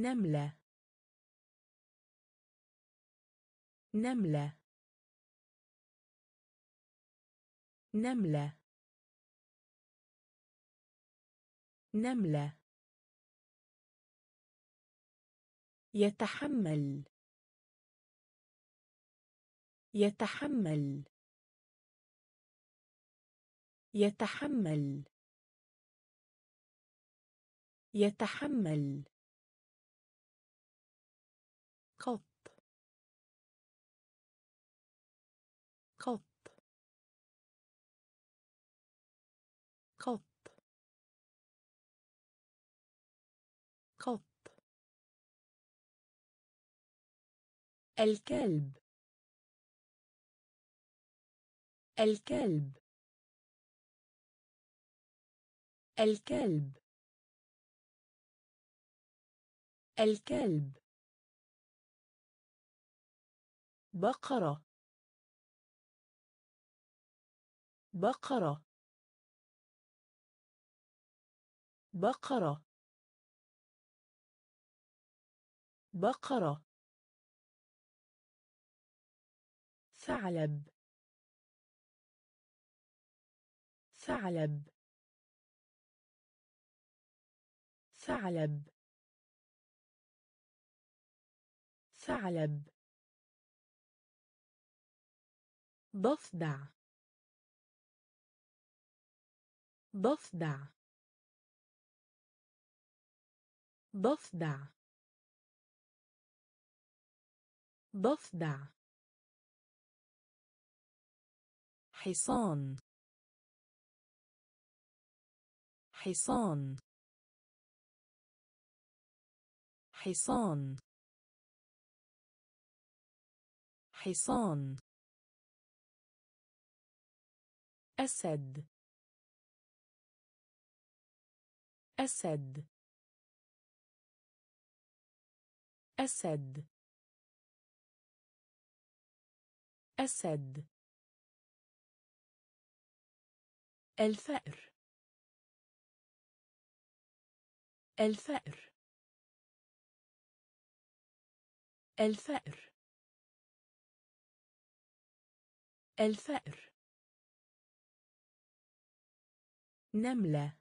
نملة. نملة. نملة. نملة. يتحمل. يتحمل. يتحمل. يتحمل. الكلب. الكلب. الكلب. الكلب. بقرة. بقرة. بقرة. بقرة. ثعلب. ثعلب. ثعلب. ثعلب. ضفدع. ضفدع. ضفدع. ضفدع. حصان. حصان. حصان. حصان. أسد. أسد. أسد. أسد. الفأر. الفأر. الفأر. الفأر. نملة.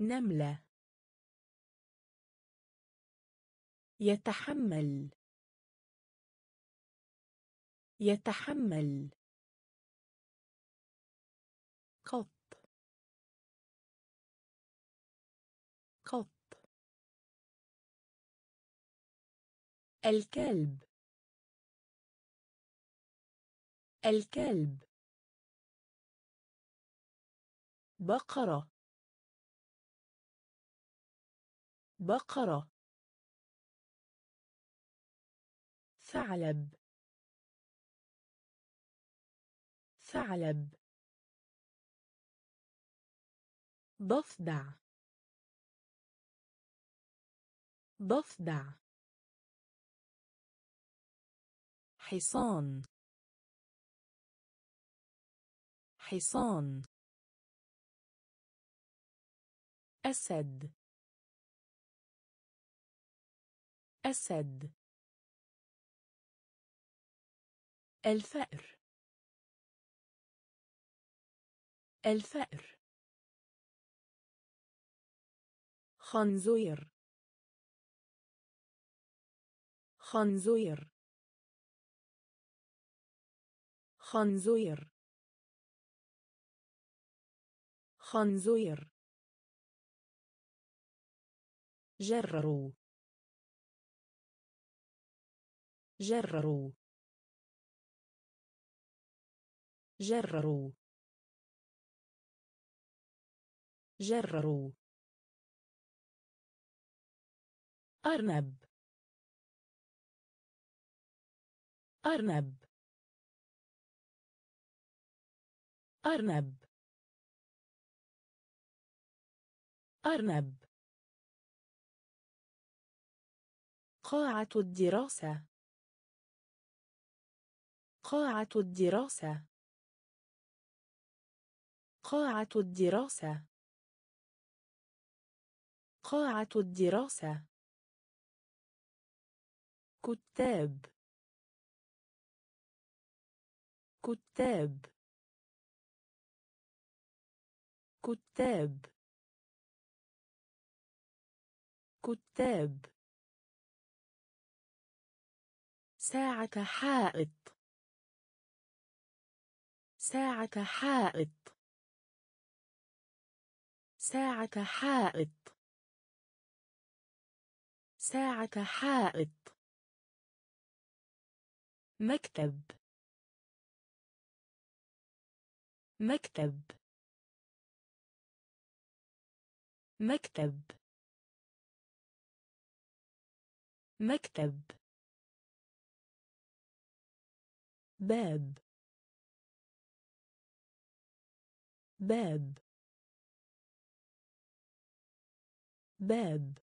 نملة. يتحمل. يتحمل. الكلب. الكلب. بقرة. بقرة. ثعلب. ثعلب. ضفدع. ضفدع. حصان. حصان. أسد. أسد. الفأر. الفأر. خنزير. خنزير. خنزير. خنزير. جرروا جرروا جرروا جرروا أرنب. أرنب. أرنب. أرنب. قاعة الدراسة. قاعة الدراسة. قاعة الدراسة. قاعة الدراسة. كتاب. كتاب. كتاب. كتاب. ساعة حائط. ساعة حائط. ساعة حائط. ساعة حائط. مكتب. مكتب. مكتب. مكتب. باب. باب. باب.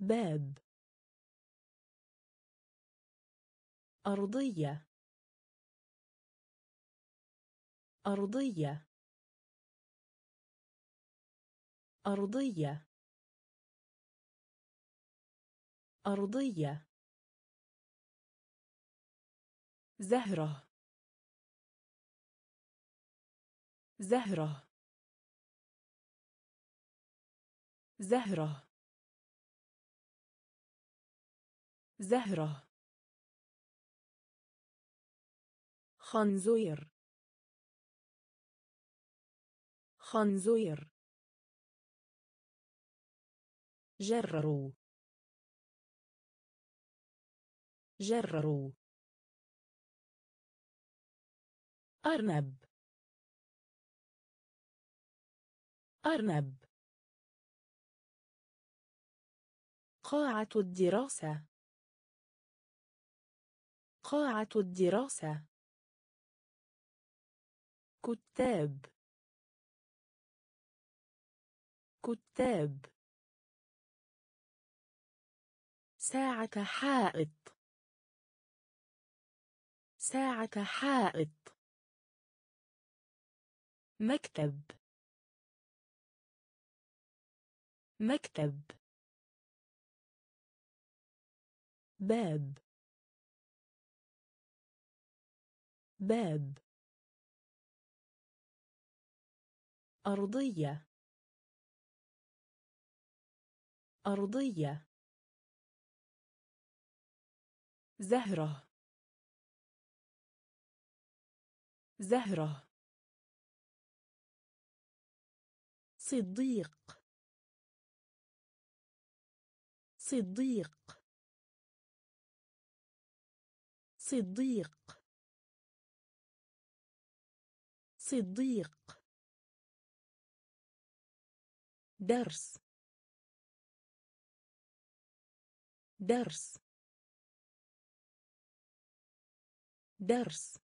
باب. أرضية. أرضية. أرضية. أرضية. زهرة. زهرة. زهرة. زهرة. خنزير. خنزير. جرروا. جرروا. أرنب. أرنب. قاعة الدراسة. قاعة الدراسة. كتاب. كتاب. ساعة حائط. ساعة حائط. مكتب. مكتب. باب. باب. أرضية. أرضية. زهرة. زهرة. صديق. صديق. صديق. صديق. درس. درس. درس.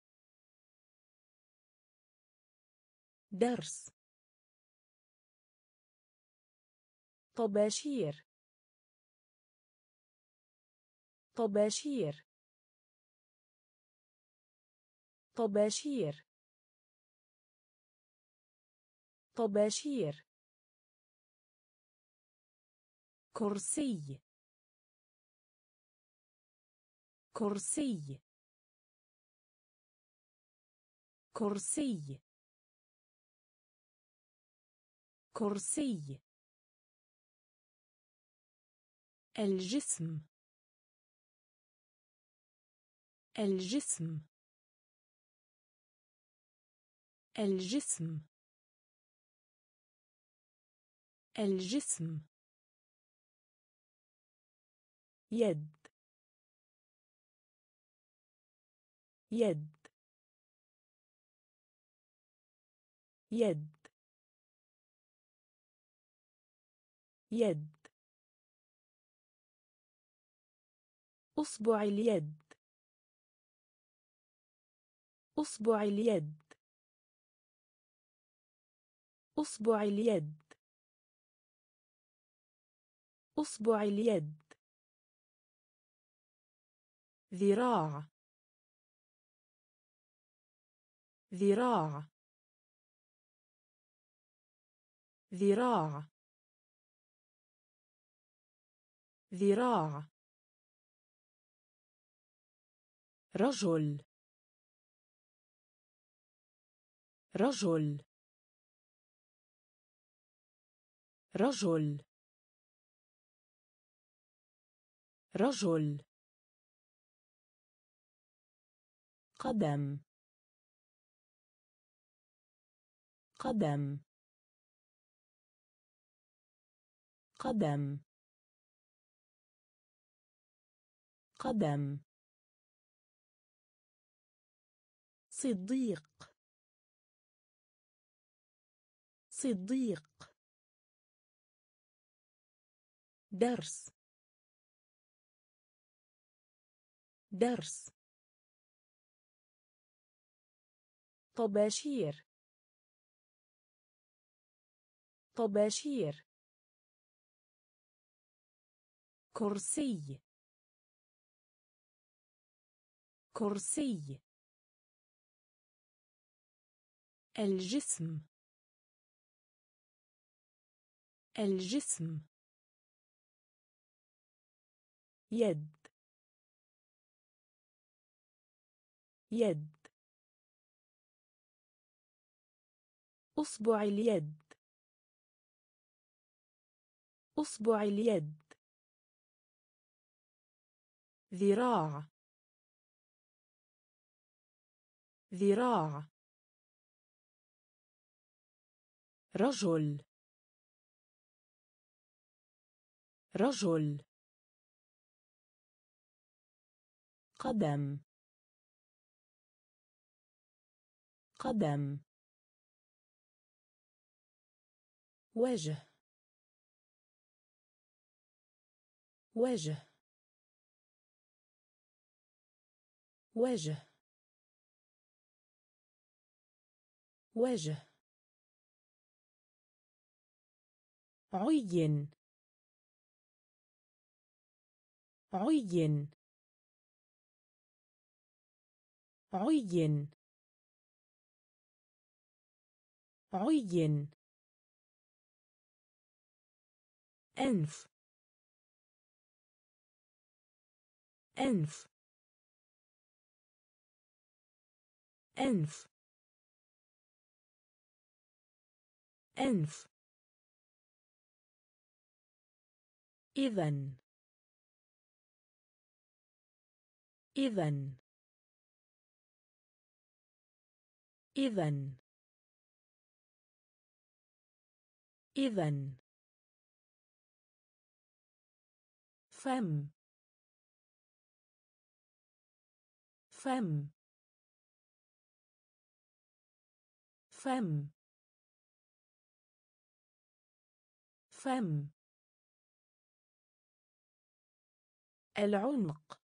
درس. طباشير. طباشير. طباشير. طباشير. كرسي. كرسي. كرسي. كرسي. الجسم. الجسم. الجسم. الجسم. يد. يد. يد. يد. أصبع اليد. أصبع اليد. أصبع اليد. أصبع اليد. ذراع. ذراع. ذراع. ذراع. رجل. رجل. رجل. رجل. قدم. قدم. قدم. قدم. صديق. صديق. درس. درس. طباشير. طباشير. كرسي. كرسي. الجسم. الجسم. يد. يد. أصبع اليد. أصبع اليد. ذراع. ذراع. رجل. رجل. قدم. قدم. وجه. وجه. وجه وجه عين. عين. عين. عين. أنف. أنف. أنف. أنف. إذن. إذن. إذن. إذن. فم. فم. فم. فم. العنق.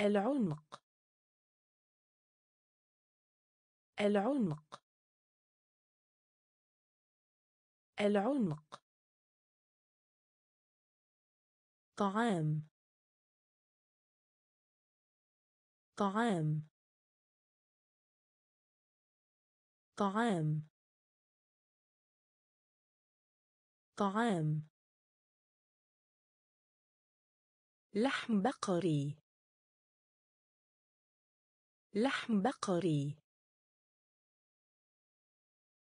العنق. العنق. العنق. طعام. طعام. طعام. طعام. لحم بقري. لحم بقري.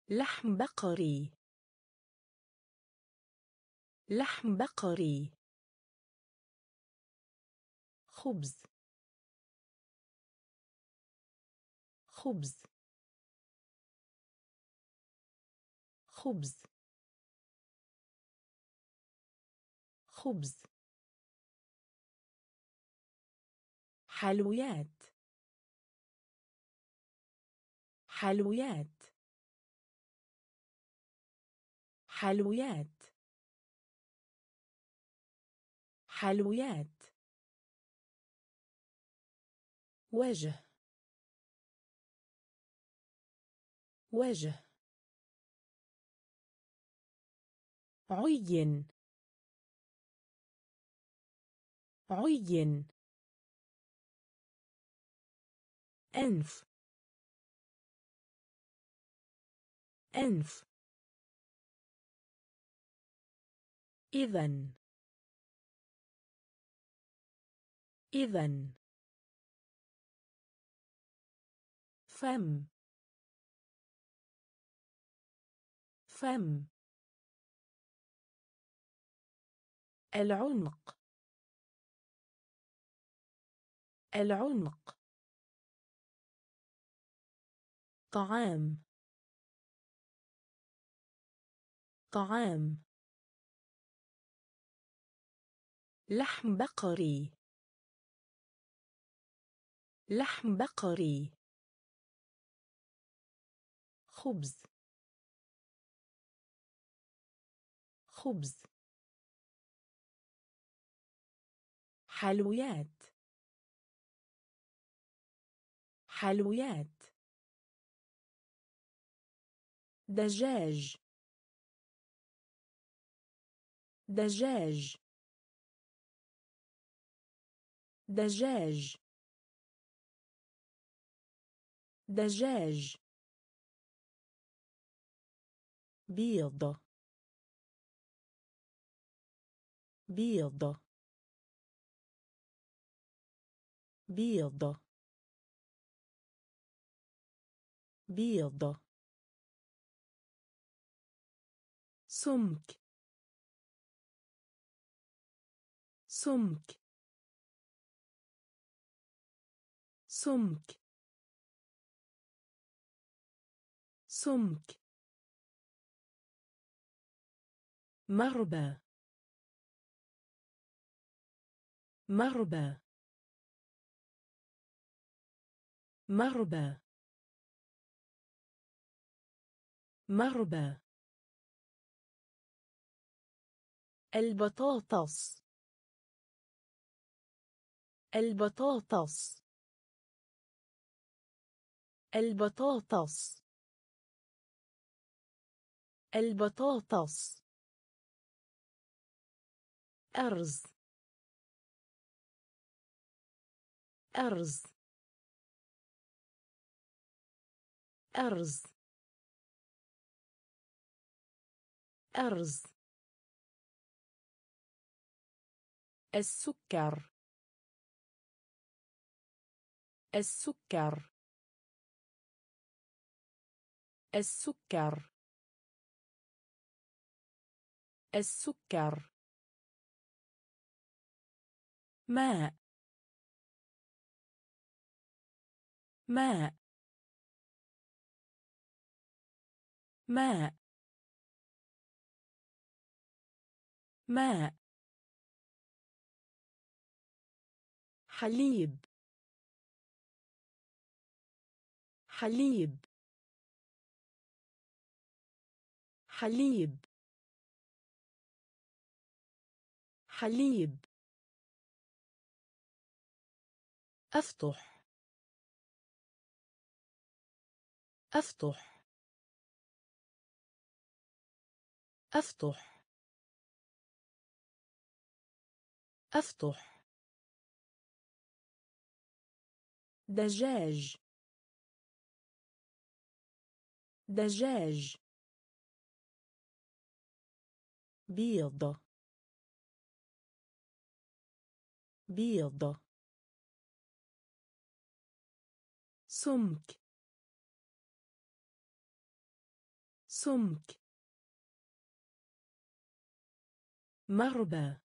لحم بقري. لحم بقري. خبز. خبز. خبز. خبز. حلويات. حلويات. حلويات. حلويات. وجه. وجه. عين عين أنف. أنف. إذن. إذن. فم. فم. العنق. العنق. طعام. طعام. لحم بقري. لحم بقري. خبز. خبز. حلويات. حلويات. دجاج. دجاج. دجاج. دجاج. بيض بيض بيض. بيض. سمك. سمك. سمك. سمك. مربى. مربى. مربى. مربى. البطاطس. البطاطس. البطاطس. البطاطس. أرز. أرز. أرز. أرز. السكر. السكر. السكر. السكر. ماء. ماء. ماء ماء. حليب حليب. حليب. حليب. أفتح. أفتح. أفتح أفتح دجاج. دجاج. بيض. بيض. سمك. سمك. مربى.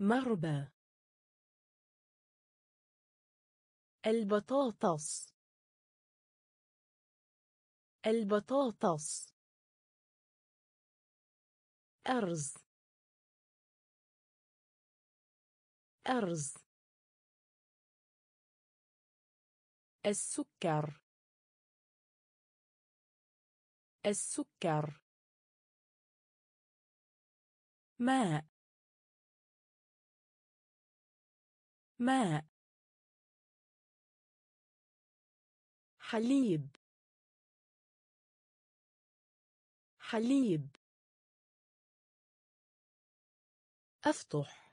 مربى. البطاطس. البطاطس. أرز. أرز. السكر. السكر. ماء ماء. حليب حليب. أفتح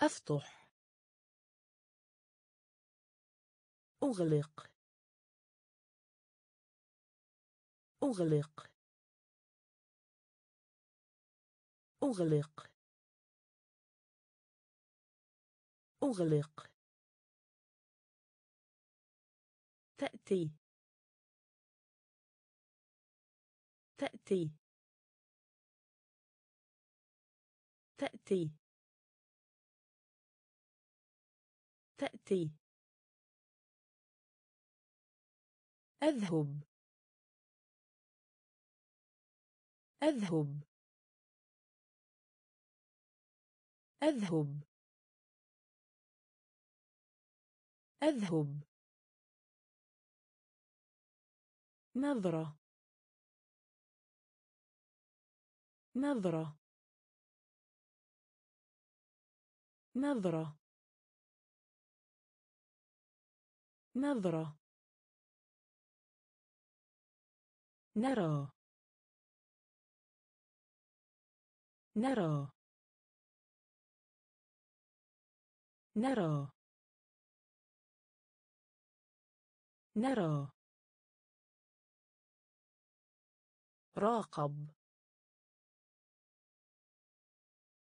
أفتح. أغلق أغلق. أغلق. أغلق. تأتي. تأتي. تأتي. تأتي. أذهب. أذهب. أذهب. أذهب. نظرة. نظرة. نظرة. نظرة. نرى. نرى. نرى. نرى. راقب.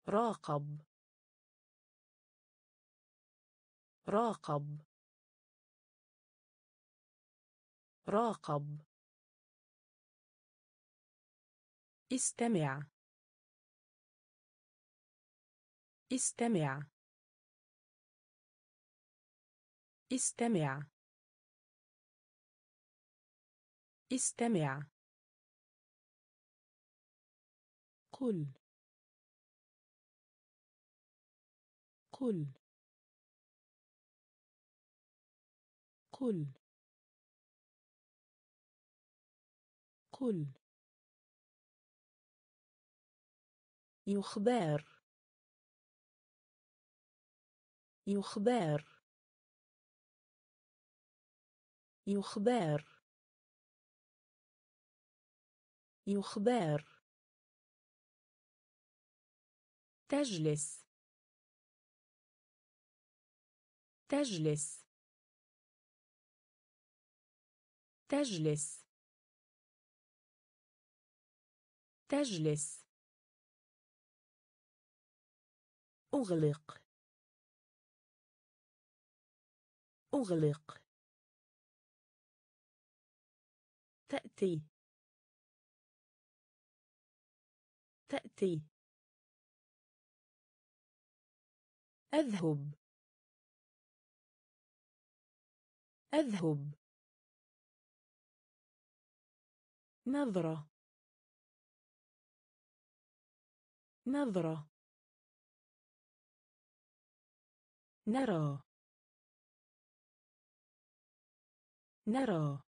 راقب. راقب. راقب. استمع. استمع. استمع. استمع. قل. قل. قل. قل. يخبر. يخبر. يخبر. يخبر. تجلس. تجلس. تجلس. تجلس. أغلق. أغلق. تأتي. تأتي. أذهب. أذهب. نظرة. نظرة. نرى. نرى.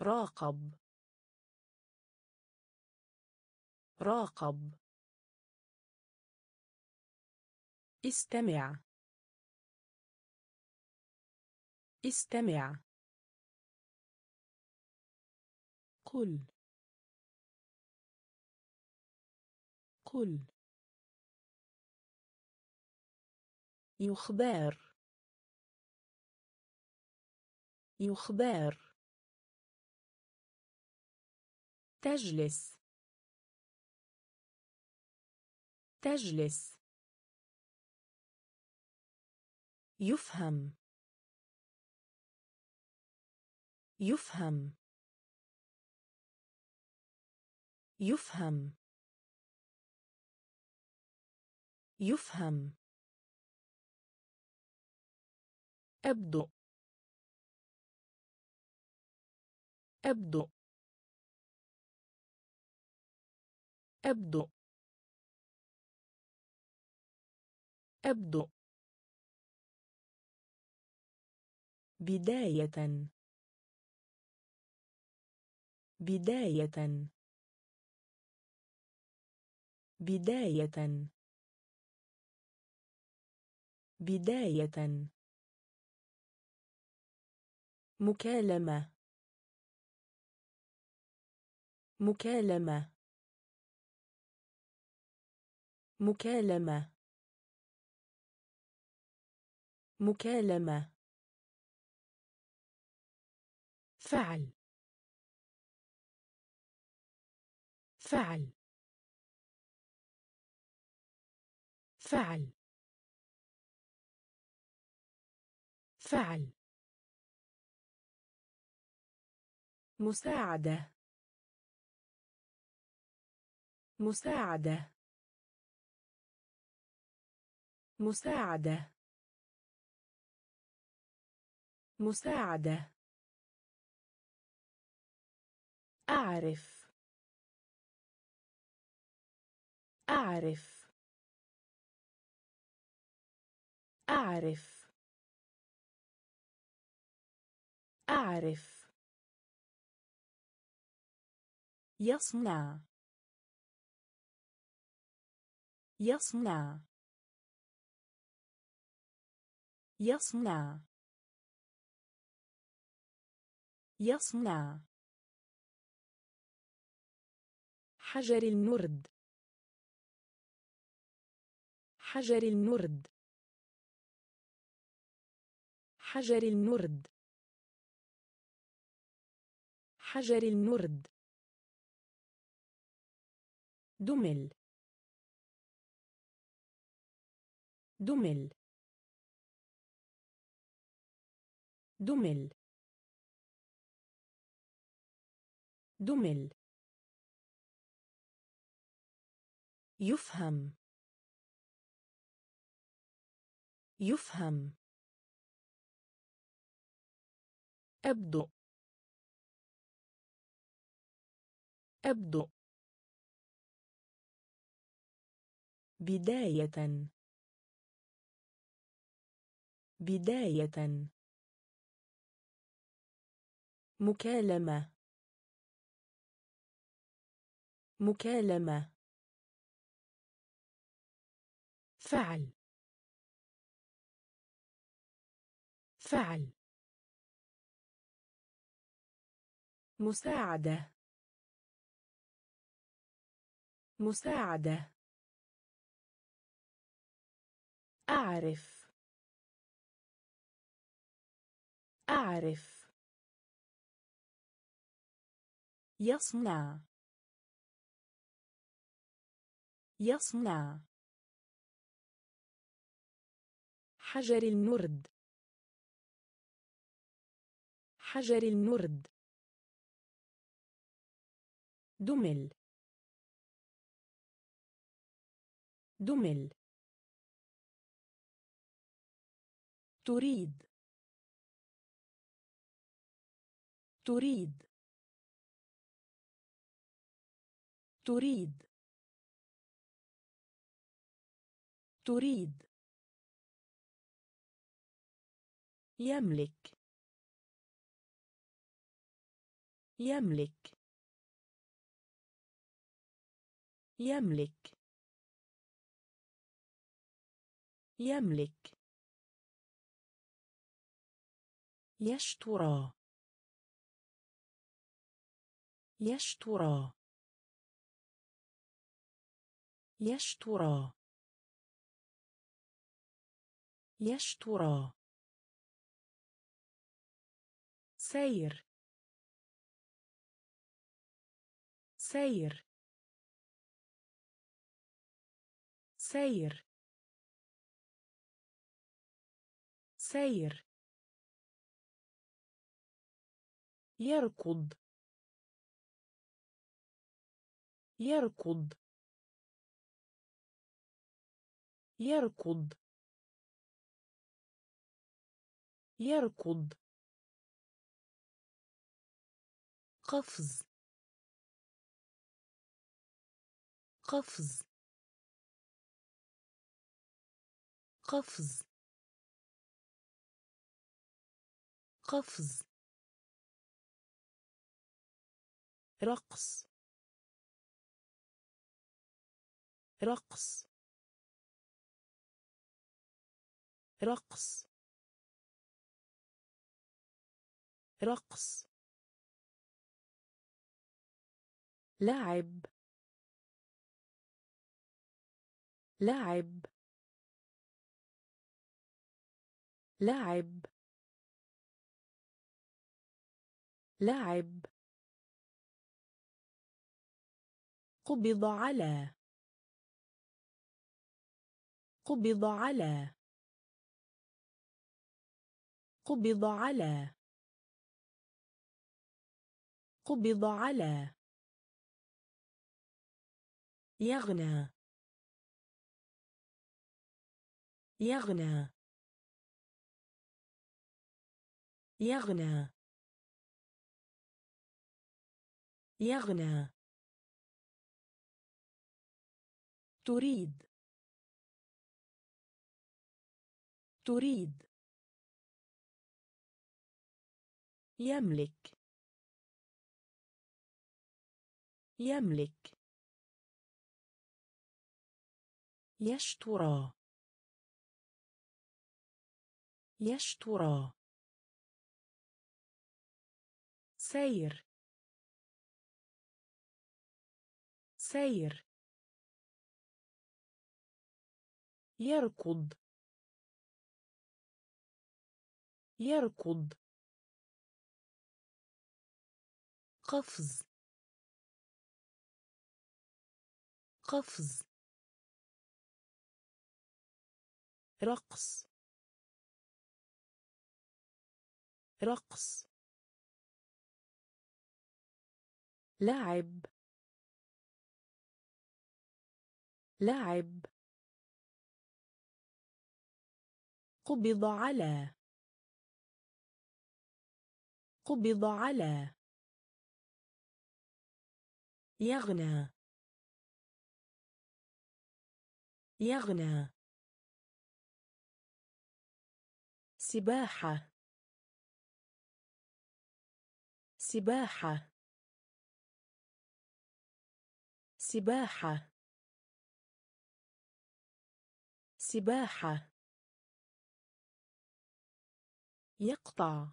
راقب. راقب. استمع. استمع. قل. قل. يخبر. يخبر. تجلس. تجلس. يفهم. يفهم. يفهم. يفهم. أبدو. أبدو. أبدو. أبدو. بداية. بداية. بداية. بداية. مكالمة. مكالمة. مكالمة. مكالمة. فعل. فعل. فعل. فعل. مساعدة. مساعدة. مساعدة. مساعدة. أعرف. أعرف. أعرف. أعرف. يصنع. يصنع. يصنع. يصنع. حجر النرد حجر النرد حجر النرد حجر النرد دمل. دمل. دمل. دمل. يفهم. يفهم. أبدو. أبدو. بداية. بداية. مكالمة. مكالمة. فعل. فعل. مساعدة. مساعدة. أعرف. أعرف. يصنع. يصنع. حجر النرد حجر النرد دمل. دمل. تريد. تريد. تريد. تريد. يملك. يملك. يملك. يملك. يشترى. يشترى. يشترى. يشترى. سير. سير. سير. سير. يركض. يركض. يركض. يركض. قفز. قفز. قفز. قفز. رقص. رقص. رقص. رقص. لعب. لعب. لعب. لعب. قبض على. قبض على. قبض على. قبض على. يغنى. يغنى. يغنى. يغنى. تريد. تريد. يملك. يملك. يشترى. يشترى. سير. سير. يركض. يركض. قفز. قفز. رقص. رقص. لعب. لعب. قبض على. قبض على. يغنى. يغنى. سباحة. سباحة. سباحة. سباحة. يقطع.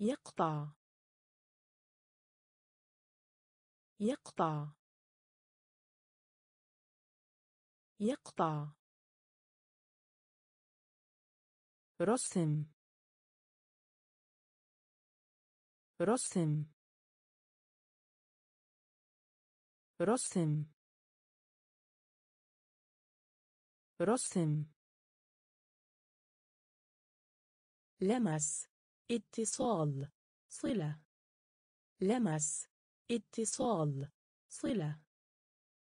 يقطع. يقطع. يقطع. رسم. رسم. رسم. رسم. لمس. اتصال. صلة. لمس. اتصال صلة.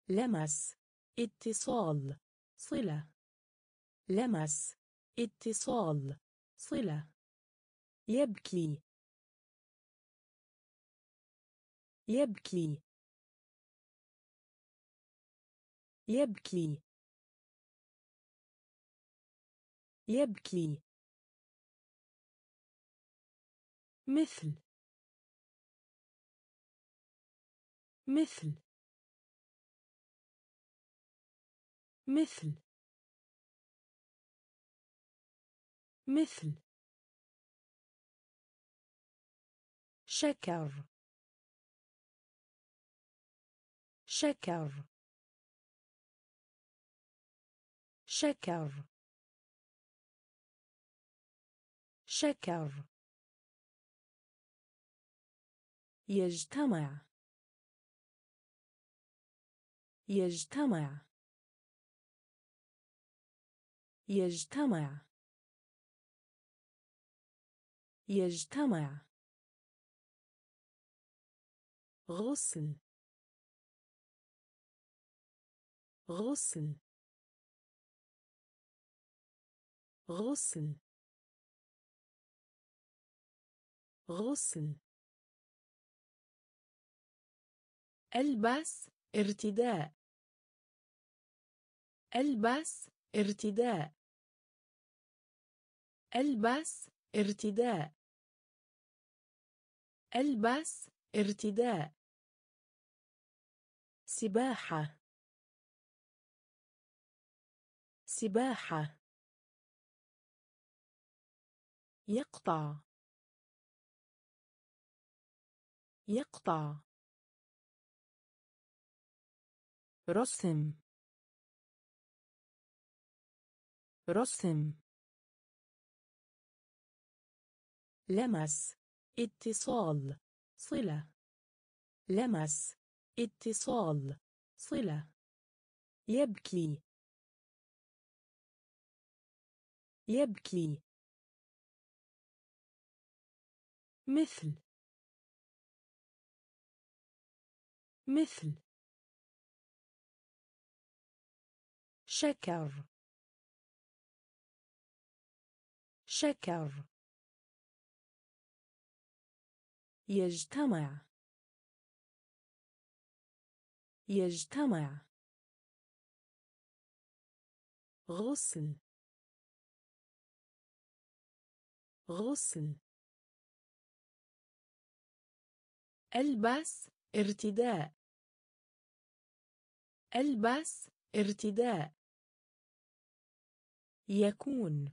لمس اتصال صلة. لمس اتصال صلة. يبكي. يبكي. يبكي. يبكي. مثل. مثل. مثل. مثل. شكر. شكر. شكر. شكر. يجتمع. يجتمع. يجتمع. يجتمع. غسل. غسل. غسل. غسل. البس. ارتداء. ألبس ارتداء. ألبس ارتداء. ألبس ارتداء. سباحة. سباحة. يقطع. يقطع. رسم. رسم. لمس. اتصال. صلة. لمس. اتصال. صلة. يبكي. يبكي. مثل. مثل. شكر. شكر. يجتمع. يجتمع. غسل. غسل. ألبس ارتداء. ألبس ارتداء. يكون.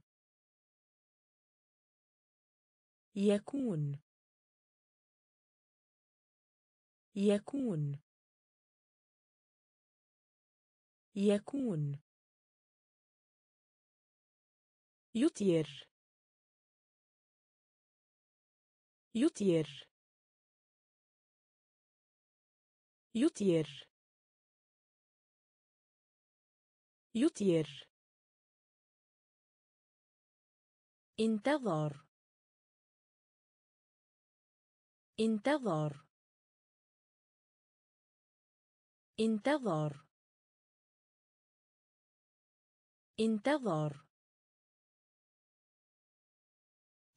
يكون. يكون. يكون. يطير. يطير. يطير. يطير. انتظر. انتظر. انتظر. انتظر.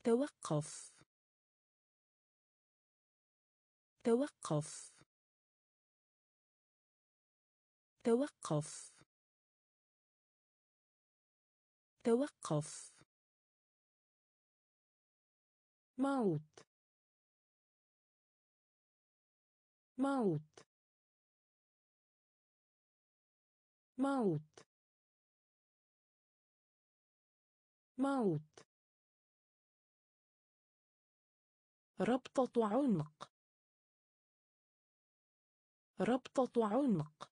توقف. توقف. توقف. توقف. موت. موت. موت. موت. ربطة عنق. ربطة عنق.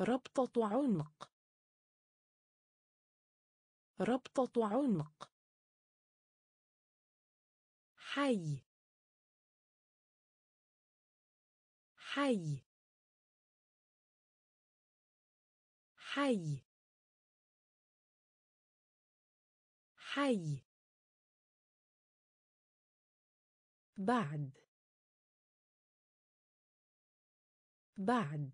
ربطة عنق. ربطة عنق. حي. حي. حي. حي. بعد. بعد.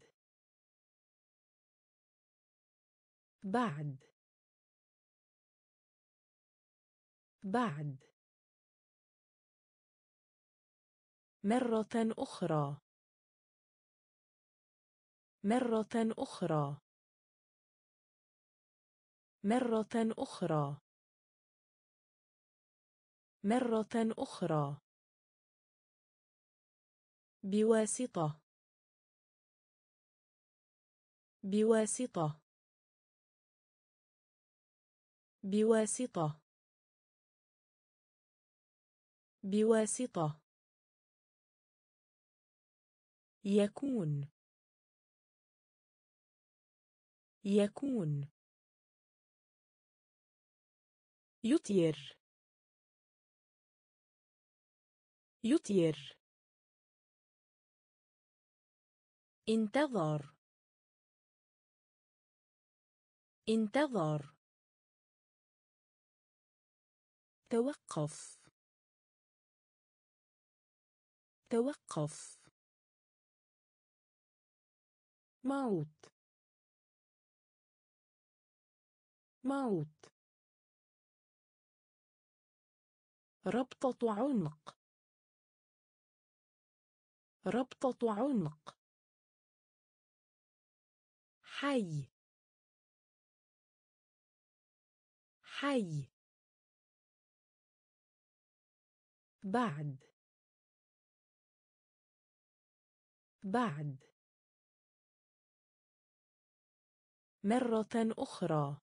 بعد. بعد. مرة أخرى. مرة أخرى. مرة أخرى. مرة أخرى. بواسطة. بواسطة. بواسطة. بواسطة. يكون. يكون. يطير. يطير. انتظر. انتظر. توقف. توقف. موت. موت. ربطة عنق. ربطة عنق. حي. حي. بعد. بعد. مرة أخرى.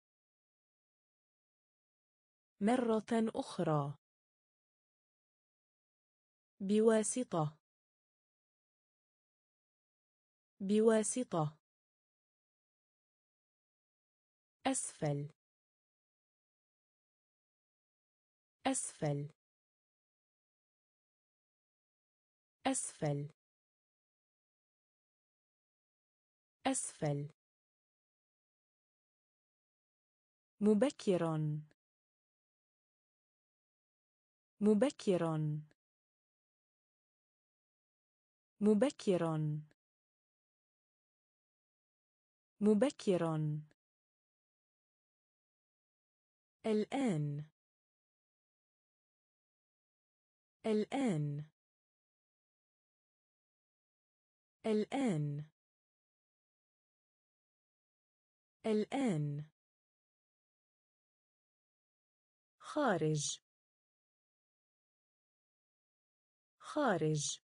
مرة أخرى. بواسطة. بواسطة. أسفل. أسفل. أسفل. أسفل. مبكر مبكر مبكر مبكر الآن. الآن. الآن. الآن. خارج. خارج.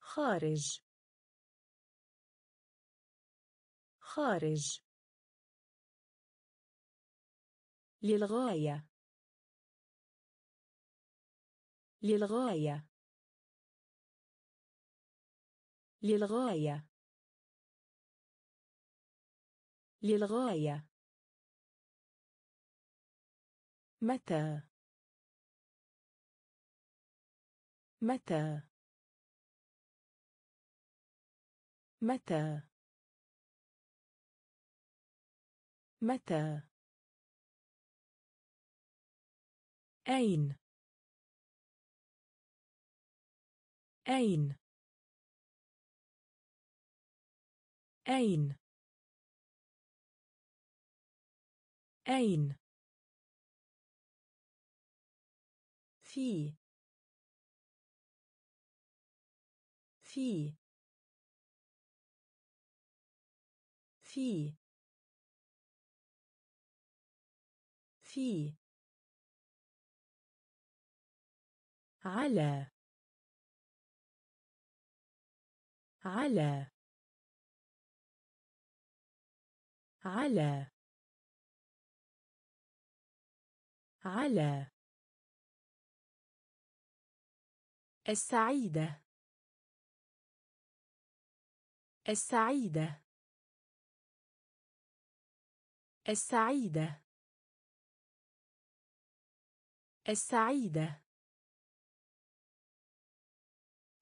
خارج. خارج. للغاية. للغاية. للغاية. للغاية. متى؟ متى؟ متى؟ متى؟ أين؟ أين؟ أين؟ أين؟ في في في في على. على. على. على. السعيدة. السعيدة. السعيدة. السعيدة.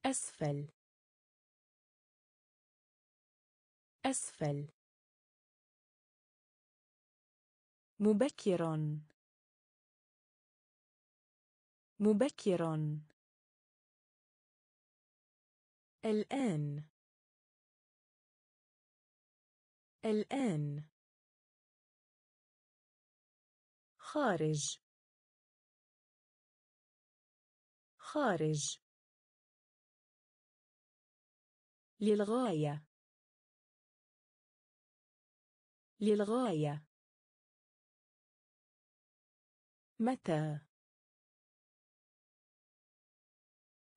أسفل. أسفل. مبكر مبكر الآن. الآن. خارج. خارج. للغاية. للغاية. متى.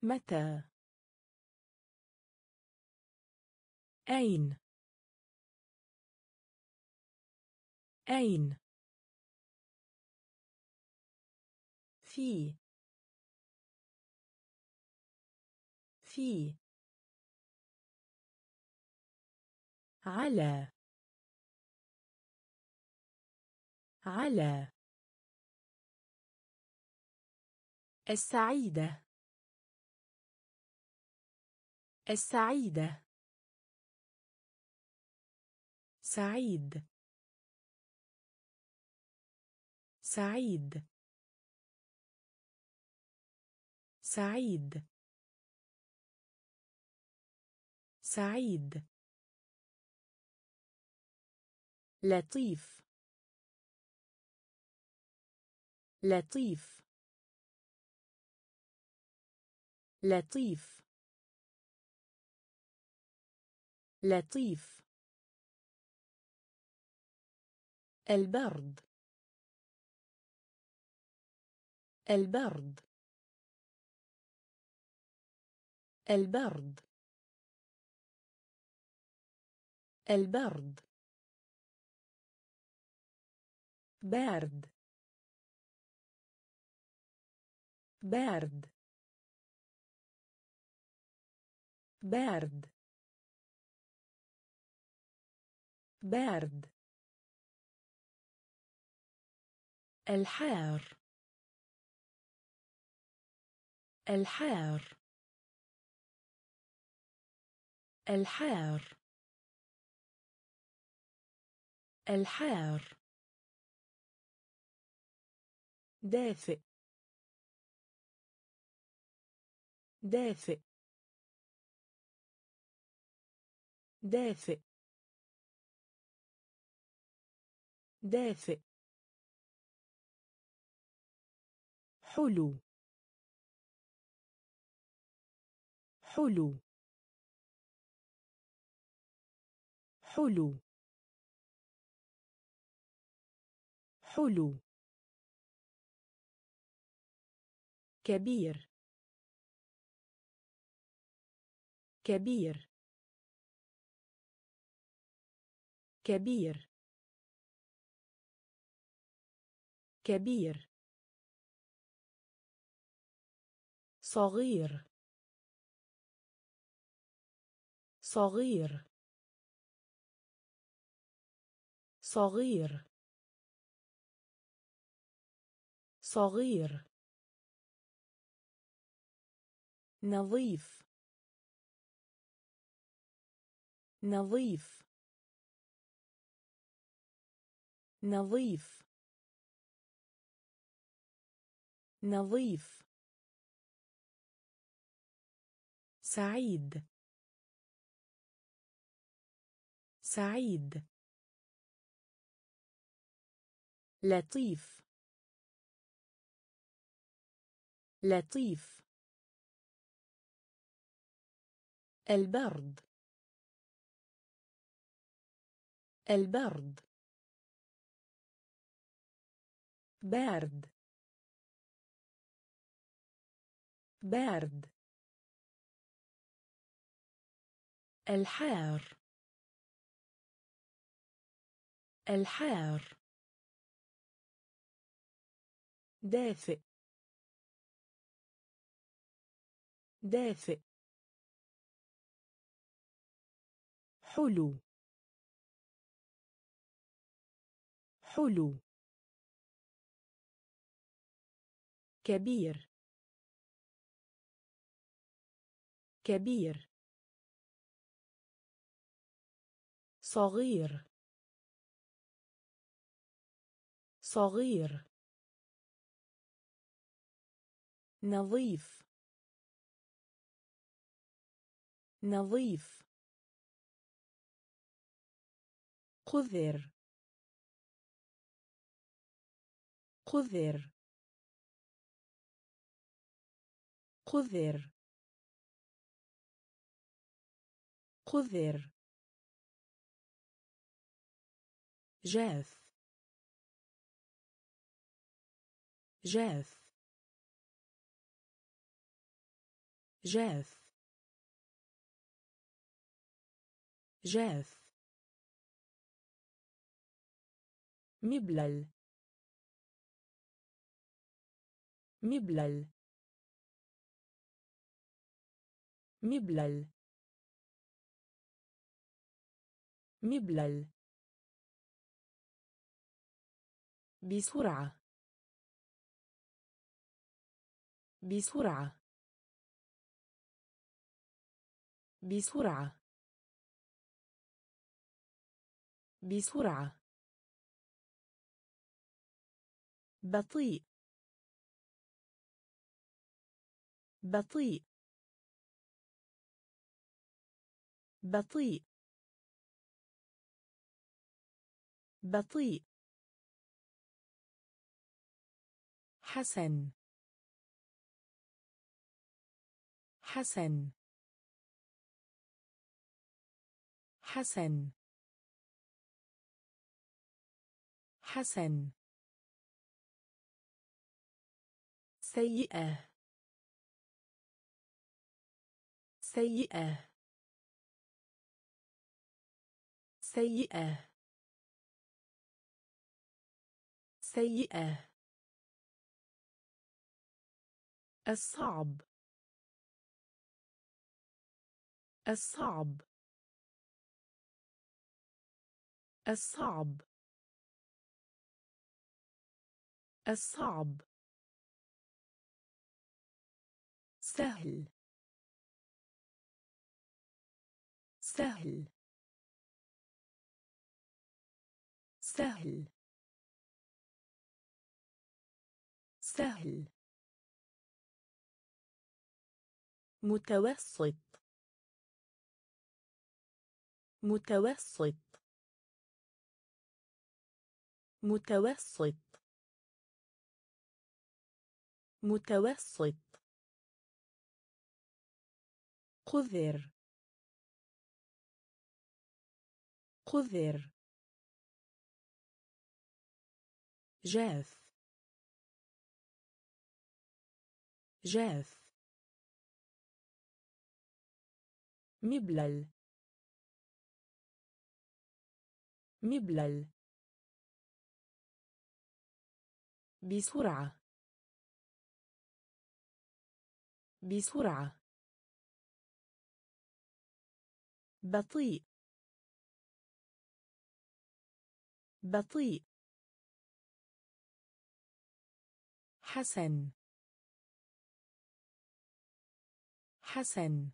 متى. أين؟ أين؟ في. في. على. على. السعيدة. السعيدة. سعيد. سعيد. سعيد. سعيد. لطيف. لطيف. لطيف. لطيف. البرد. البرد. البرد. البرد. بارد. بارد. بارد. بارد. الحار. الحار. الحار. الحار. دافئ. دافئ. دافئ. دافئ. حلو. حلو. حلو. حلو. كبير. كبير. كبير. كبير. صغير. صغير. صغير. صغير. نظيف. نظيف. نظيف. نظيف. سعيد. سعيد. لطيف. لطيف. البرد. البرد. بارد. بارد. الحار. الحار. دافئ. دافئ. حلو. حلو. كبير. كبير. صغير. صغير. نظيف. نظيف. قذر. قذر. قذر. قذر. جاف. جاف. جاف. جاف. مبلل. مبلل. مبلل. مبلل. بسرعة. بسرعة. بسرعة. بسرعة. بطيء. بطيء. بطيء. بطيء. حسن. حسن. حسن. حسن. سيئة. سيئة. سيئة. سيئة. الصعب. الصعب. الصعب. الصعب. سهل. سهل. سهل. سهل. متوسط. متوسط. متوسط. متوسط. قذر. قذر. جاف. جاف. مبلل. مبلل. بسرعة. بسرعة. بطيء. بطيء. حسن. حسن.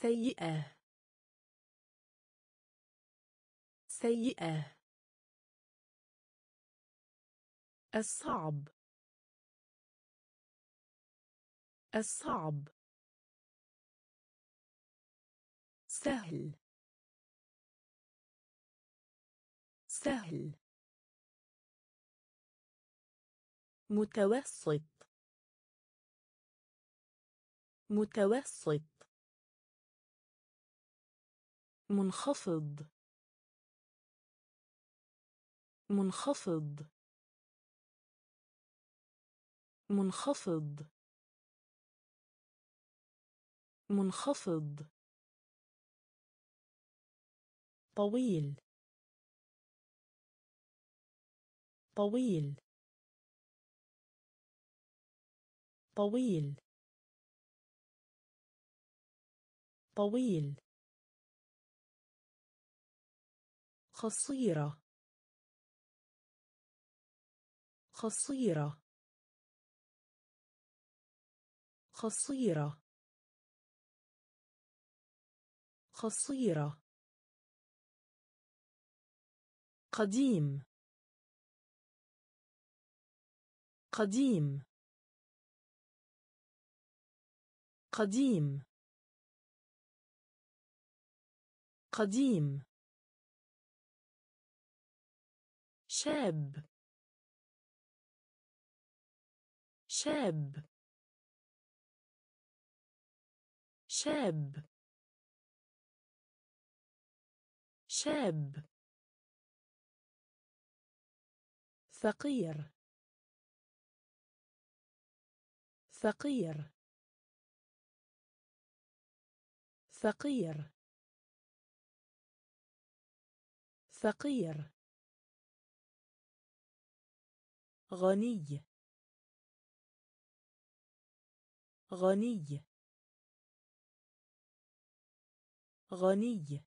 سيئة. سيئة. الصعب. الصعب. سهل. سهل. متوسط. متوسط. منخفض. منخفض. منخفض. منخفض. طويل. طويل. طويل. طويل. قصيرة قصيرة قصيرة قصيرة قديم. قديم. قديم. قديم. شاب. شاب. شاب. شاب. فقير. فقير. فقير. فقير. غني. غني. غني.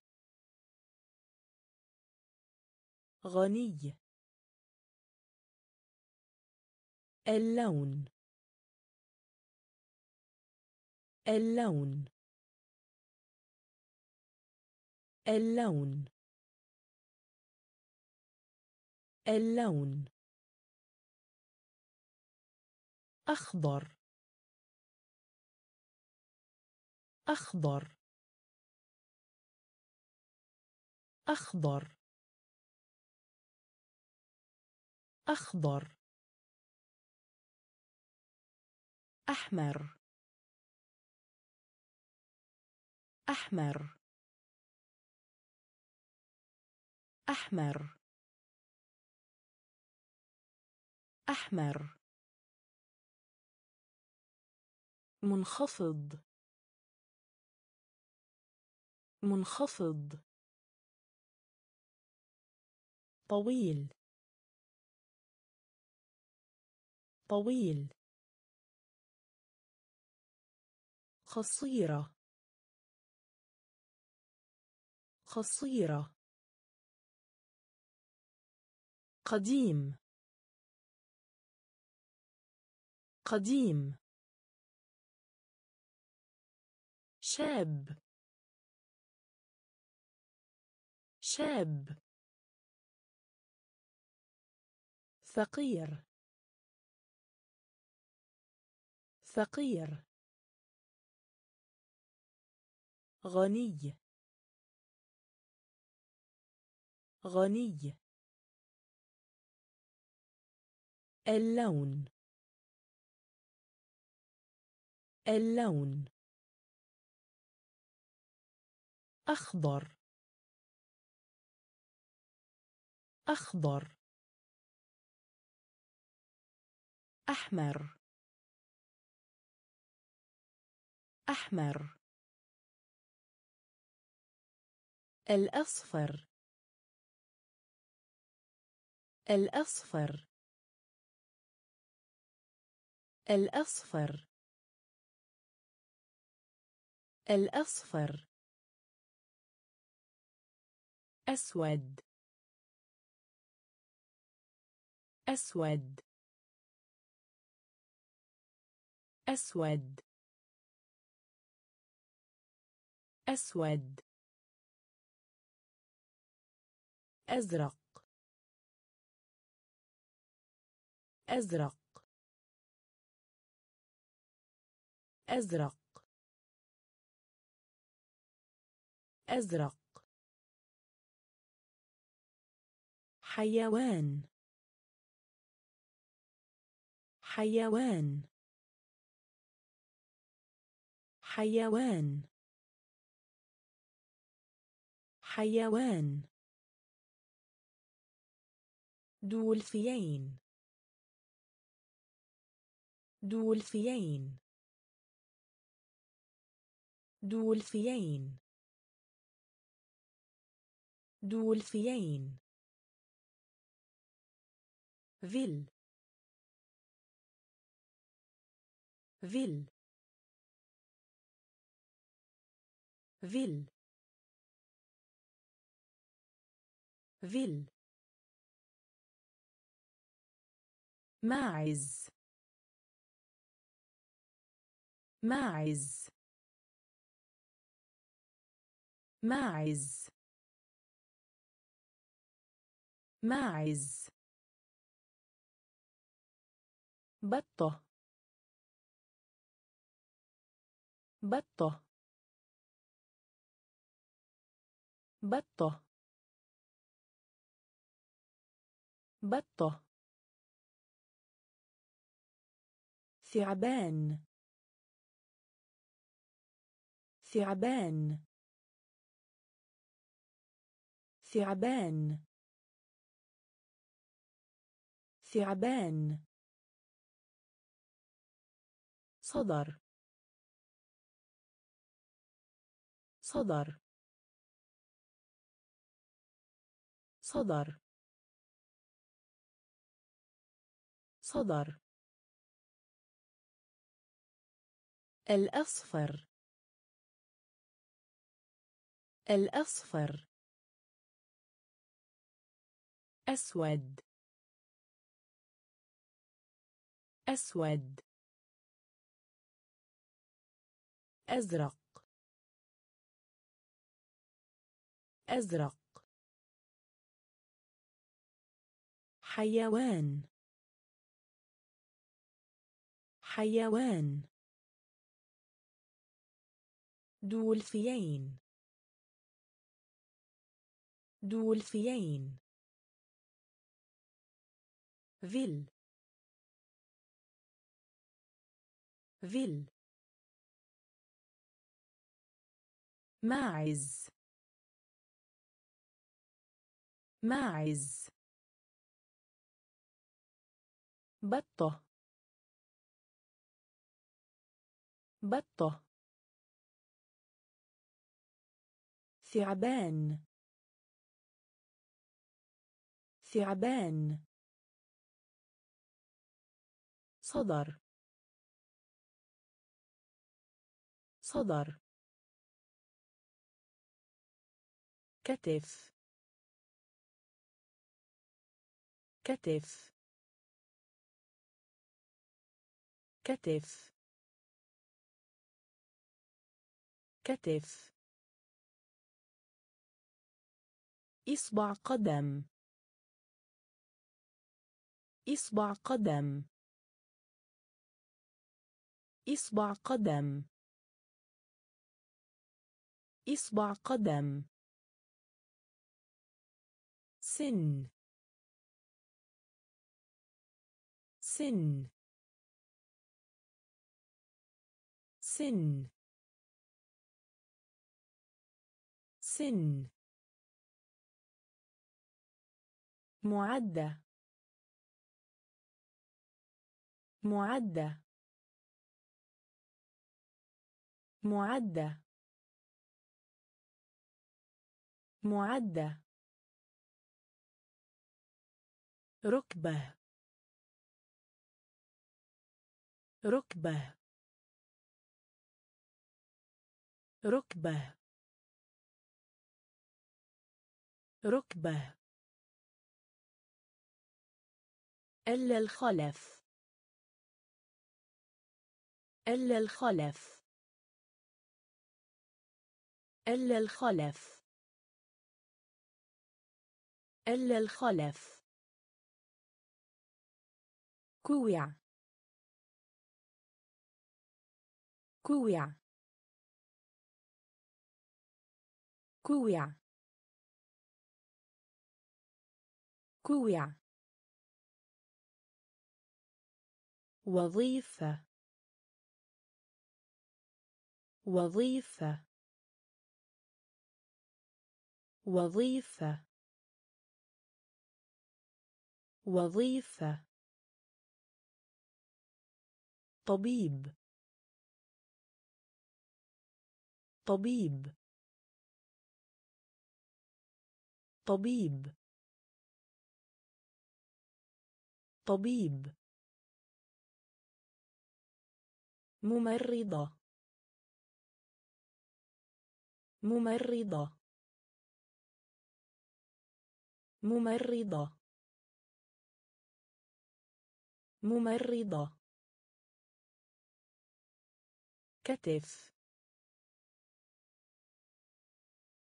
غني. اللون. اللون. اللون. اللون. أخضر. أخضر. أخضر. أخضر. أحمر. أحمر. أحمر. أحمر. منخفض. منخفض. طويل. طويل. قصيرة قصيرة قديم. قديم. شاب. شاب. فقير. فقير. غني. غني. اللون. اللون. أخضر. أخضر. أحمر. أحمر. الأصفر. الأصفر. الأصفر. الأصفر. أسود. أسود. أسود. أسود. أزرق. أزرق. أزرق. أزرق. حيوان. حيوان. حيوان. حيوان. دولفين دولفين دولفين دولفين فيل. فيل. فيل. فيل. ماعز. ماعز. ماعز. ماعز. بطة. بطة. بطة. بطة. ثعبان. ثعبان. ثعبان. ثعبان. صدر. صدر. صدر. صدر. الأصفر. الأصفر. أسود. أسود. أزرق. أزرق. حيوان. حيوان. دولفين دولفين فيل. فيل. ماعز ماعز بطة. بطة. ثعبان. ثعبان. صدر. صدر. كتف. كتف. كتف. كتف. إصبع قدم. إصبع قدم. إصبع قدم. إصبع قدم. سن. سن. سن. سن. معدة. معدة. معدة. معدة. ركبة. ركبة. ركبة. ركبة. إلا الخلف. إلا الخلف. إلا الخلف. إلا الخلف. كوع كوع كوع كوع وظيفة. وظيفة. وظيفة. وظيفة. طبيب. طبيب. طبيب. طبيب. ممرضة. ممرضة. ممرضة. ممرضة. كتف.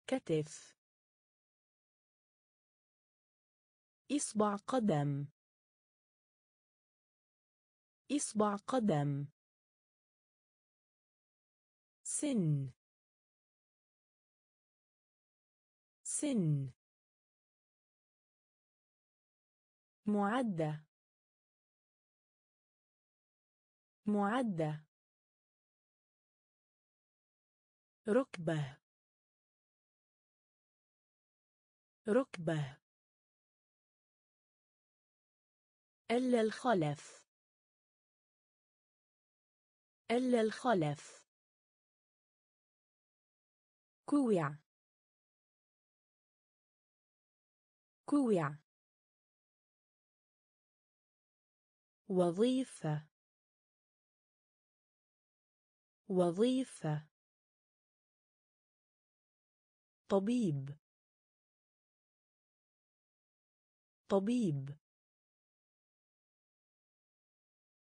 كتف. إصبع قدم. إصبع قدم. سن. سن. معدة. معدة. ركبة. ركبة. إلا الخلف. إلا الخلف. كوع. كوع. وظيفة. وظيفة. طبيب. طبيب.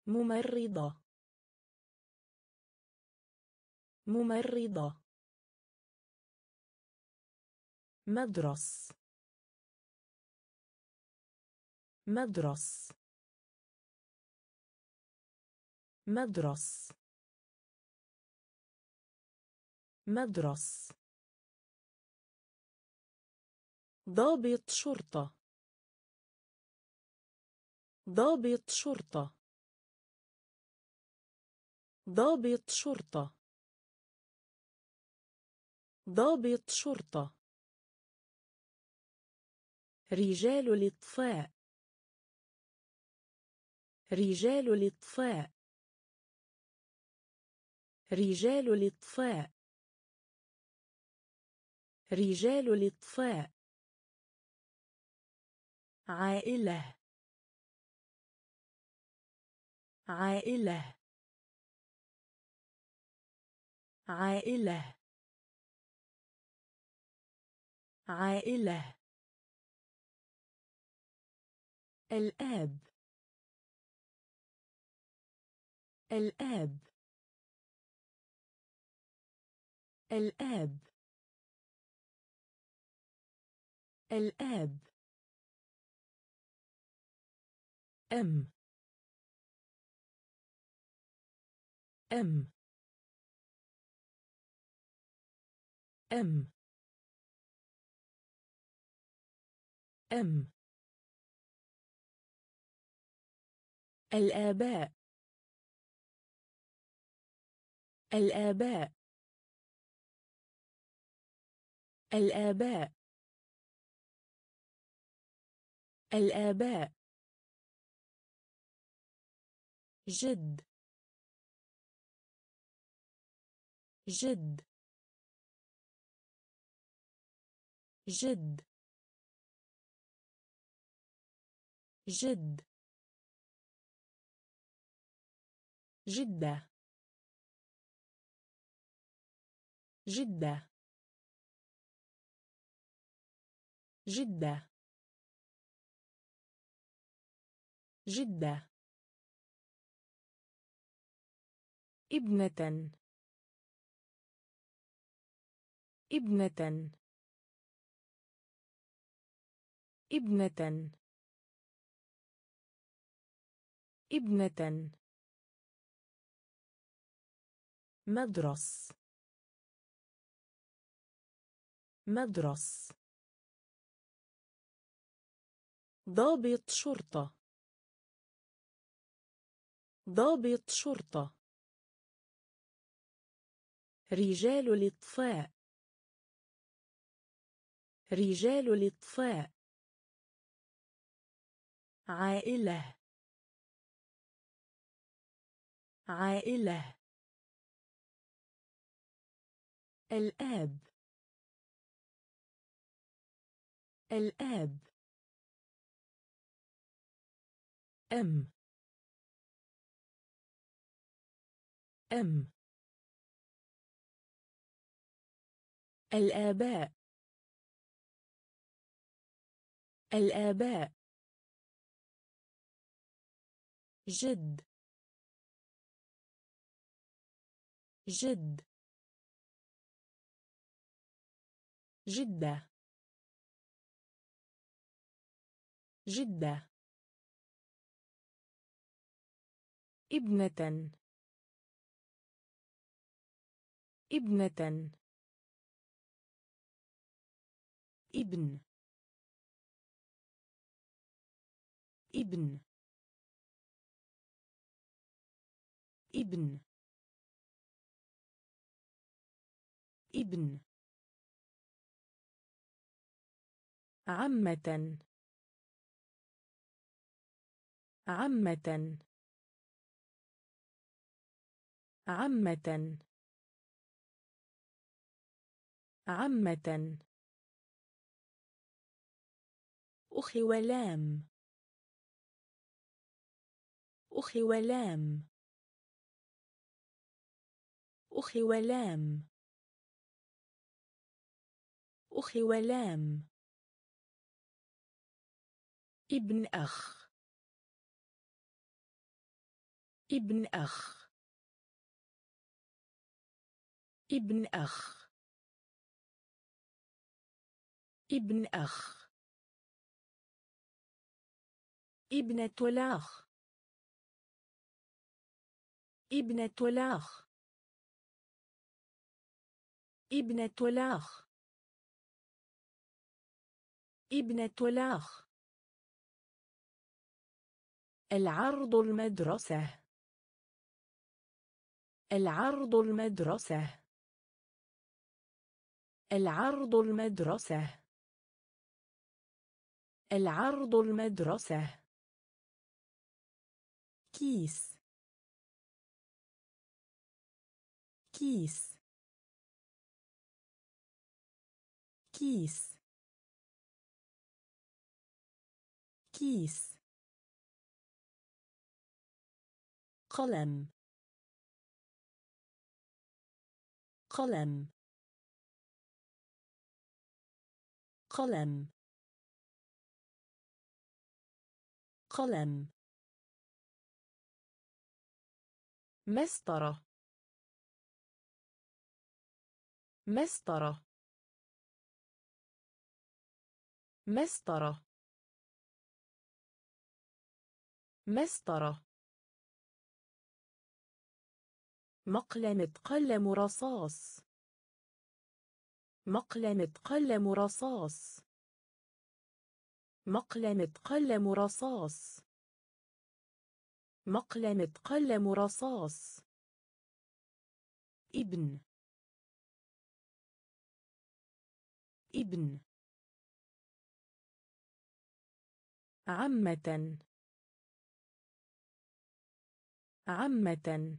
ممرضة. ممرضة. مدرس. مدرس. مدرس. مدرس. ضابط شرطة. ضابط شرطة. ضابط شرطة. ضابط شرطة. رجال الإطفاء. رجال الإطفاء. رجال الإطفاء. رجال الإطفاء. عائلة. عائلة. عائلة. عائلة. الآب. الآب. الآب. الآب. أم. أم. أم. أم. الآباء. الآباء. الآباء. الآباء. جد جد جد جد. جدة جدة. جدة. جدة. ابنة. ابنة. ابنة. ابنة. مدرس. مدرس. ضابط شرطة. ضابط شرطة. رجال الإطفاء رجال الإطفاء عائلة. عائلة. الآب. الآب. أم. أم. الآباء. الآباء. جد. جد. جدة. جدة. ابنة. ابنة. ابن. ابن. ابن. ابن. عمة. عمة. عمة. عمة. أخي ولام. أخي ولام. أخي ولام. أخي ولام. ابن أخ. ابن أخ. ابن أخ. ابن أخ. ابنة الأخ ابنة الأخ ابنة الأخ ابنة الأخ العرض المدرسة. العرض المدرسة. العرض المدرسة. العرض المدرسة. كيس كيس كيس كيس قلم قلم قلم قلم مسطرة. مسطرة. مسطرة. مسطرة. مقلمة قلم رصاص. مقلمة قلم رصاص. مقلمة قلم رصاص. مقلمة قلم رصاص. ابن. ابن. عمة. عمة.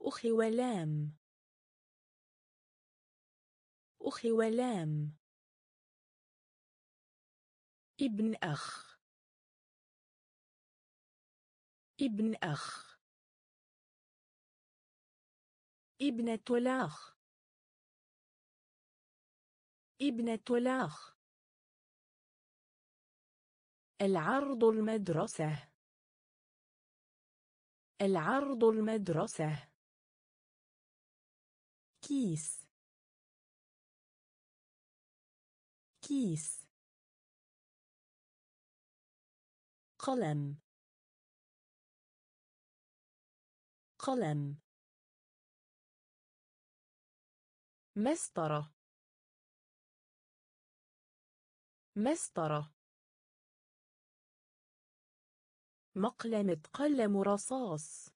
أخي ولام. أخي ولام. ابن أخ. ابن أخ. ابنة الأخ ابنة الأخ العرض المدرسة. العرض المدرسة. كيس. كيس. قلم. قلم. مسطرة. مسطرة. مقلمة قلم رصاص.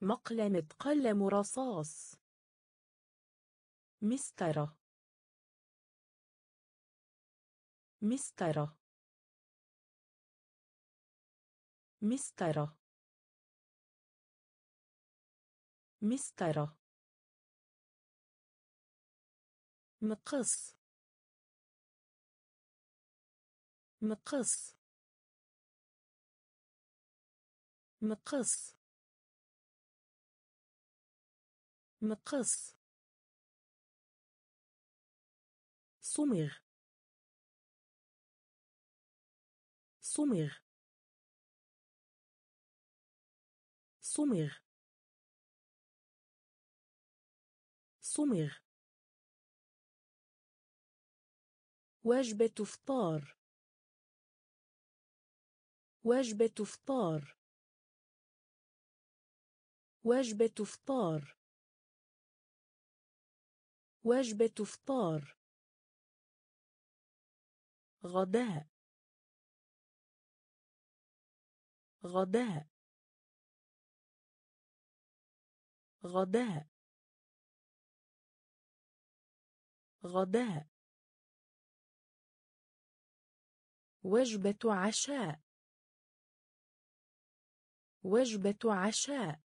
مقلمة قلم رصاص. مسطرة. مسطرة. مسطرة. مسطرة. مقص. مقص. مقص. مقص. صمغ. صمغ. صمغ. صمغ. وجبة إفطار وجبة إفطار وجبة إفطار وجبة إفطار غداء. غداء. غداء. غداء. وجبة عشاء. وجبة عشاء.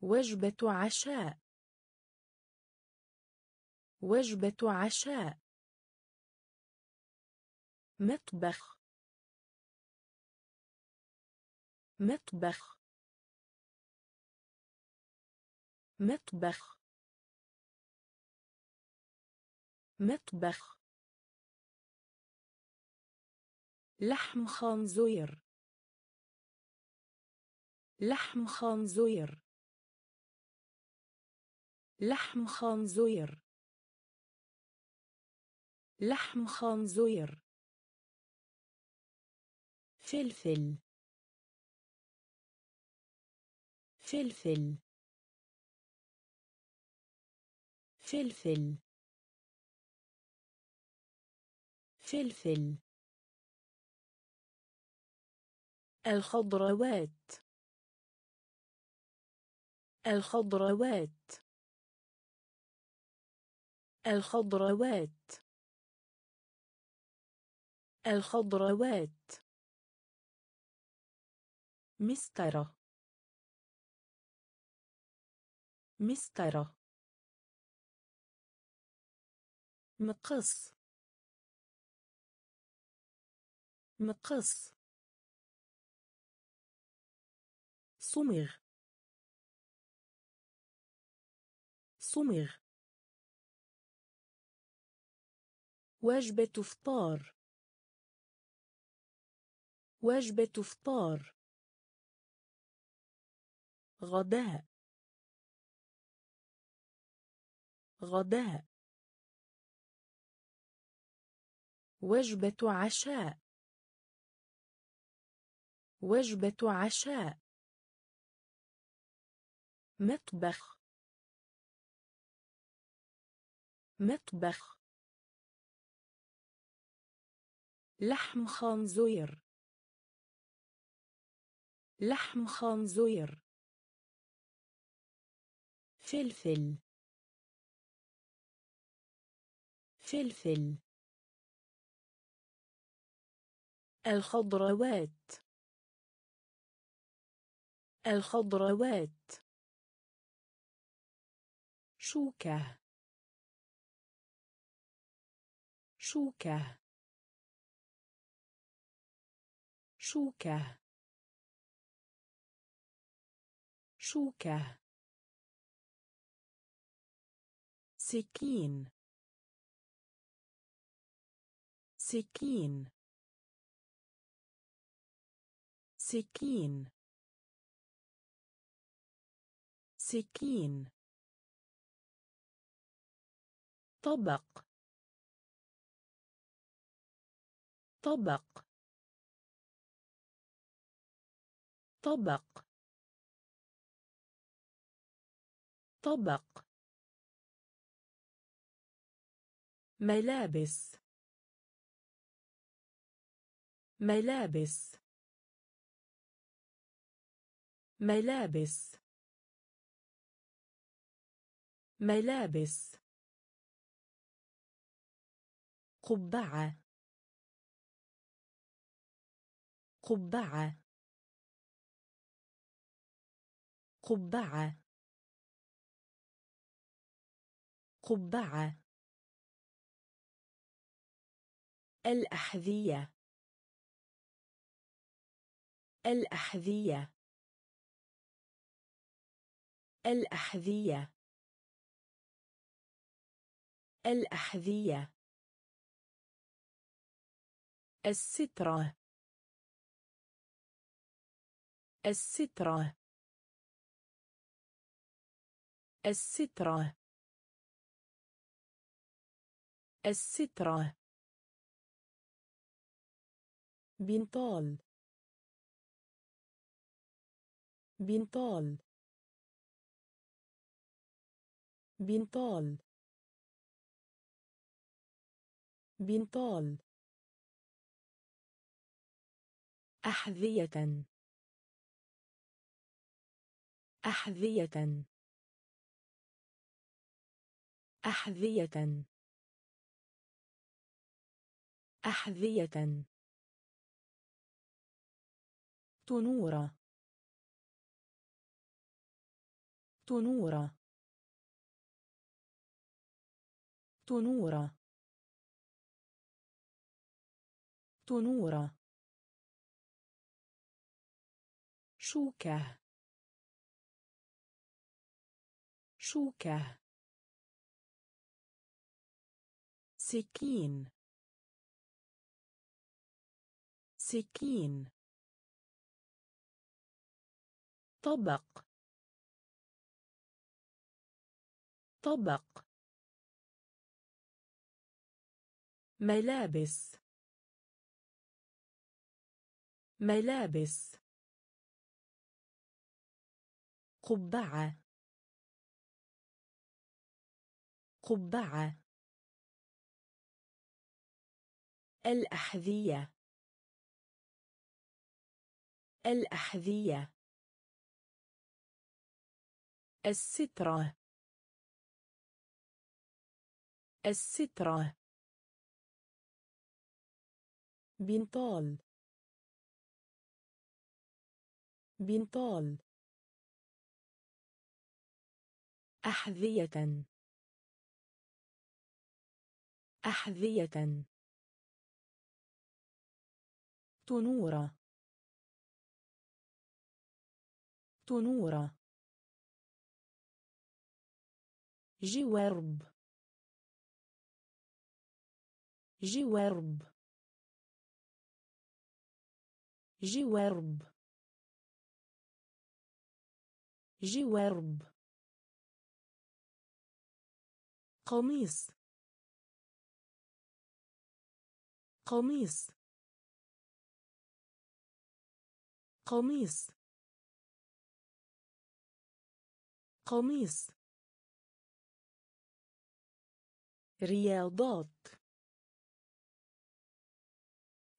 وجبة عشاء. وجبة عشاء. مطبخ. مطبخ. مطبخ. مطبخ. لحم خنزير لحم خنزير لحم خنزير لحم خنزير فلفل. فلفل. فلفل. فلفل. الخضروات. الخضروات. الخضروات. الخضروات. مسطرة. مسطرة. مقص. مقص. صمغ. صمغ. وجبة إفطار وجبة إفطار غداء. غداء. وجبة عشاء. وجبة عشاء. مطبخ. مطبخ. لحم خنزير. لحم خنزير. فلفل. فلفل. الخضروات. الخضروات. شوكة. شوكة. شوكة. شوكة. سكين. سكين. سكين. سكين. طبق. طبق. طبق. طبق. ملابس. ملابس. ملابس. ملابس قبعة قبعة قبعة قبعة. الأحذية الأحذية. الأحذية. الأحذية. السترة. السترة. السترة. السترة. بنطال. بنطال. بنطال. بنطال أحذية. أحذية. أحذية. أحذية. تنورة تنورة تنورة تنورة شوكة. شوكة. سكين. سكين. طبق. طبق. ملابس. ملابس قبعة قبعة. الأحذية الأحذية. السترة السترة. بنطال بنطال أحذية. أحذية. تنورة تنورة جوارب. جوارب. جوارب. جوارب قميص. قميص. قميص. قميص. رياضات.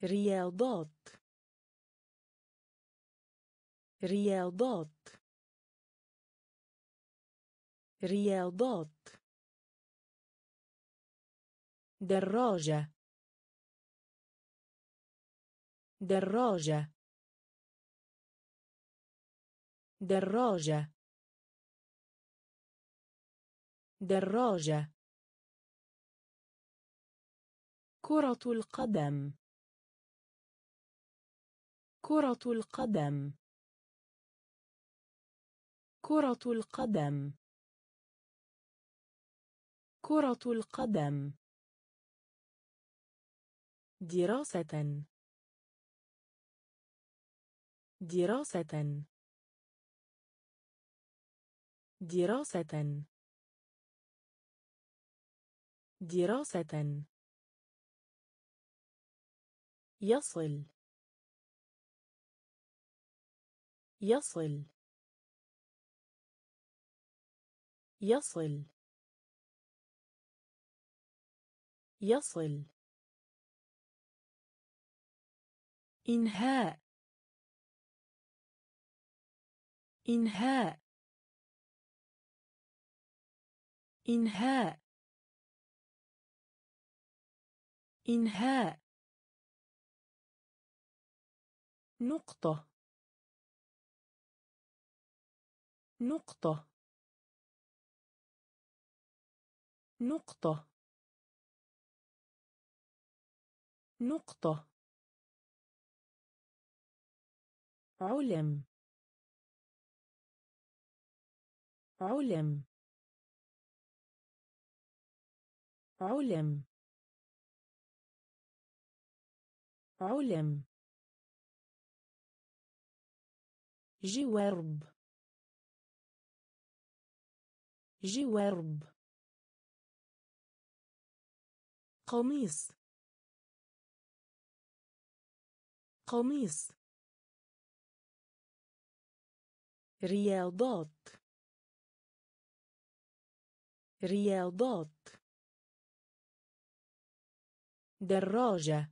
رياضات. رياضات. رياضات. دراجة. دراجة. دراجة. دراجة. كرة القدم. كرة القدم. كرة القدم. كرة القدم. دراسة. دراسة. دراسة. دراسة. يصل. يصل. يصل. يصل. إنهاء. إنهاء. إنهاء. إنهاء. نقطة. نقطة. نقطة. نقطة. علم. علم. علم. علم. جوارب. جوارب. قميص. قميص. رياضات. رياضات. دراجة.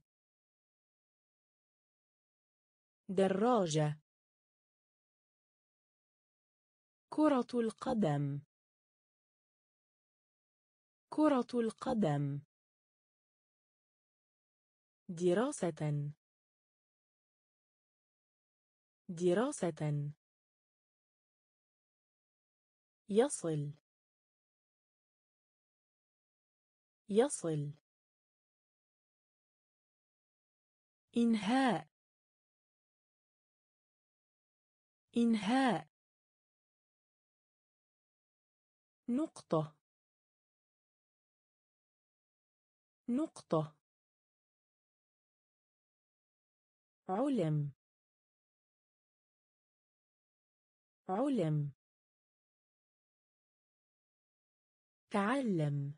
دراجة. كرة القدم. كرة القدم. دراسة. دراسة. يصل. يصل. إنهاء. إنهاء. نقطة. نقطة. علم. علم. تعلم.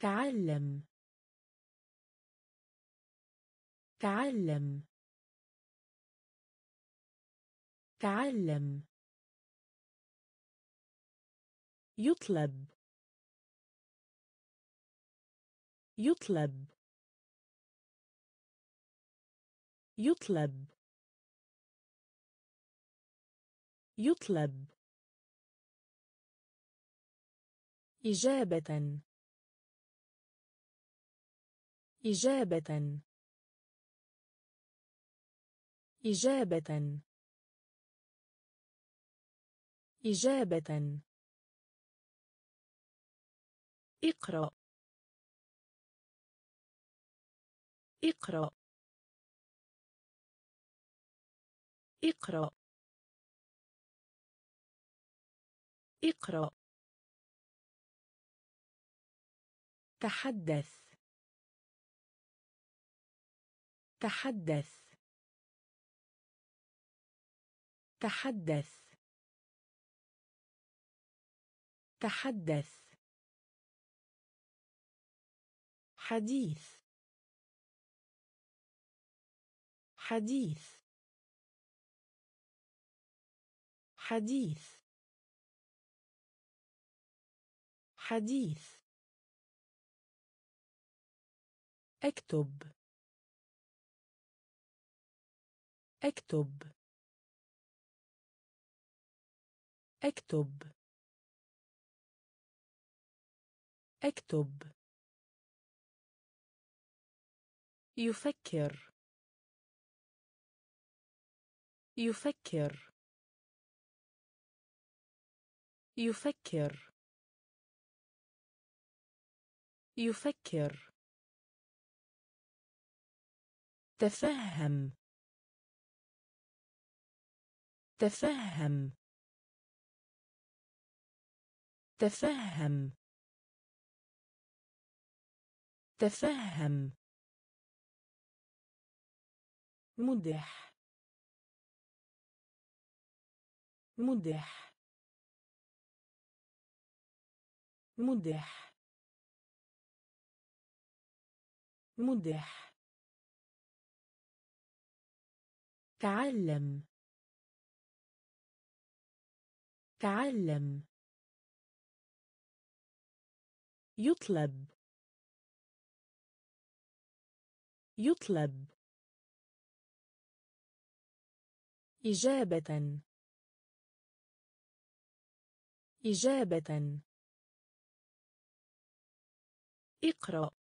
تعلم. تعلم. تعلم. يطلب. يطلب. يطلب. يطلب. إجابة. إجابة. إجابة. إجابة. اقرأ. اقرأ. اقرأ. اقرأ. تحدث. تحدث. تحدث. تحدث. حديث. حديث. حديث. حديث. اكتب. اكتب. اكتب. اكتب. يفكر. يفكر. يفكر. يفكر. تفهم. تفهم. تفهم. تفهم. مدح. مدح. مدح. مدح. تعلم. تعلم. يطلب. يطلب. إجابة. إجابة. اقرأ.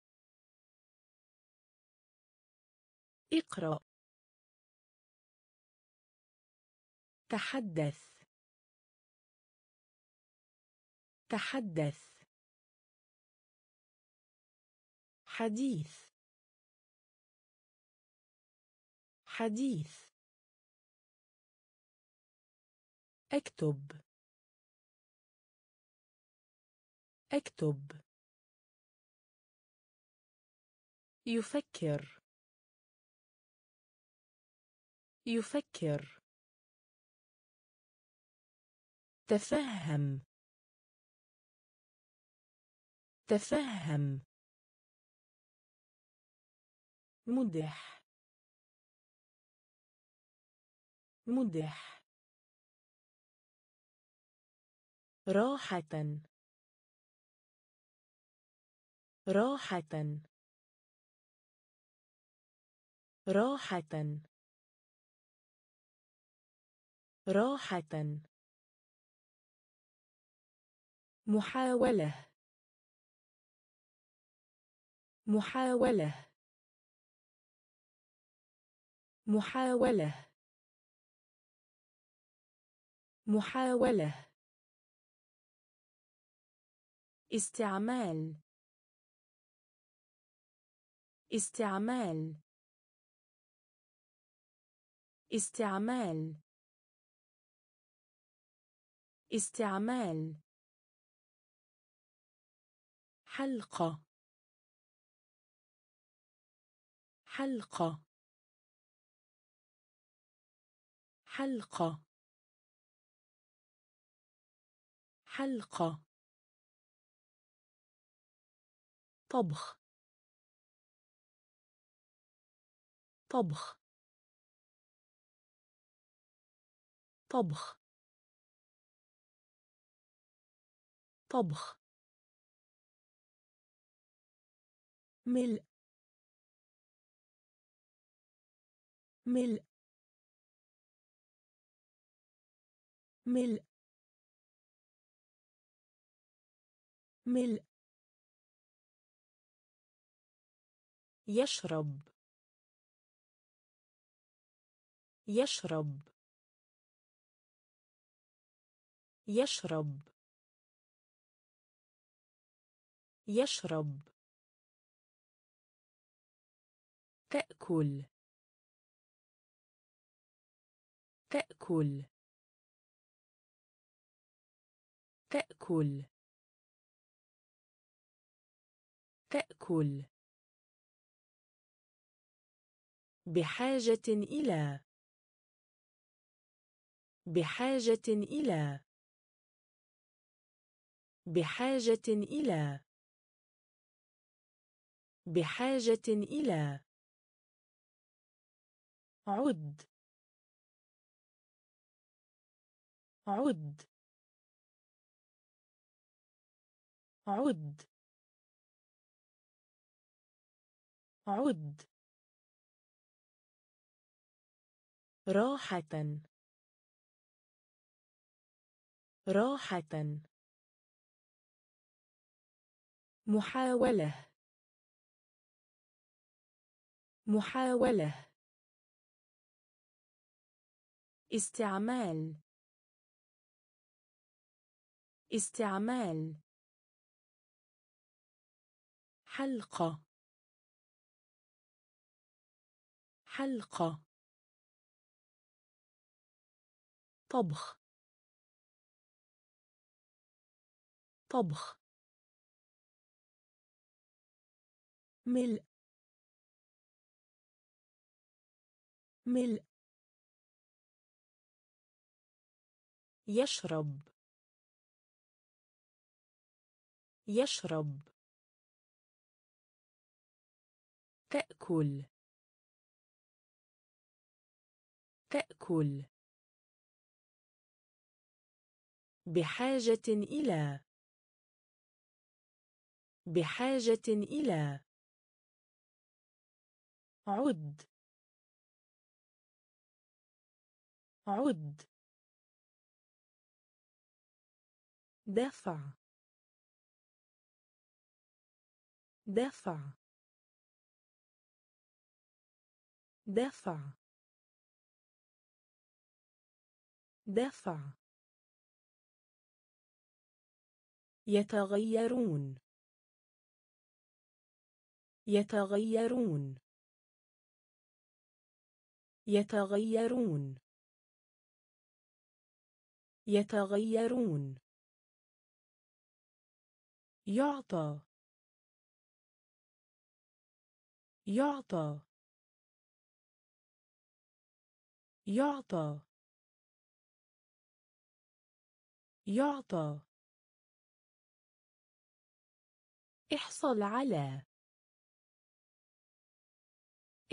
اقرأ. تحدث. تحدث. حديث. حديث. اكتب. اكتب. يفكر. يفكر. تفهم. تفهم. مدح. مدح. راحة. راحة. راحة. راحة. محاولة. محاولة. محاولة. محاولة. استعمال. استعمال. استعمال. استعمال. حلقة. حلقة. حلقة. حلقة. طبخ. طبخ. طبخ. طبخ. ملء. ملء. ملء. ملء. يشرب. يشرب. يشرب. يشرب. تأكل. تأكل. تأكل. تأكل. بحاجة إلى. بحاجة إلى. بحاجة إلى. بحاجة إلى. عد. عد. عد. عد. راحة. راحة. محاولة. محاولة. استعمال. استعمال. حلقة. حلقة. طبخ. طبخ. ملء. ملء. يشرب. يشرب. تأكل. تأكل. بحاجة إلى. بحاجة إلى. عد. عد. دفع دفع دفع دفع يتغيرون. يتغيرون. يتغيرون. يتغيرون. يعطى. يعطى. يعطى. يعطى. احصل على.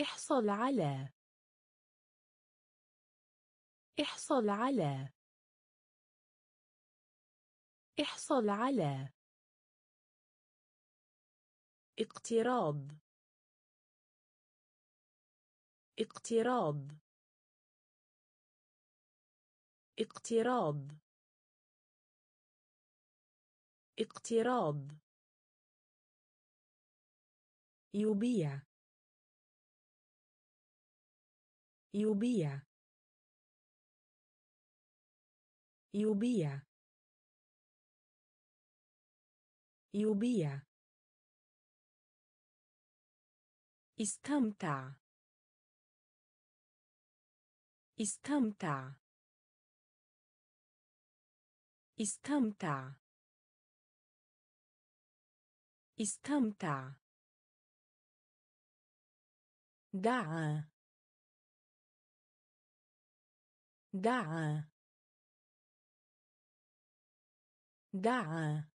احصل على. احصل على. إحصل على اقتراب اقتراب اقتراب اقتراب يبيع. يبيع. يبيع. يبيع. استمتع. استمتع. استمتع. استمتع. دعا. دعا. دعا.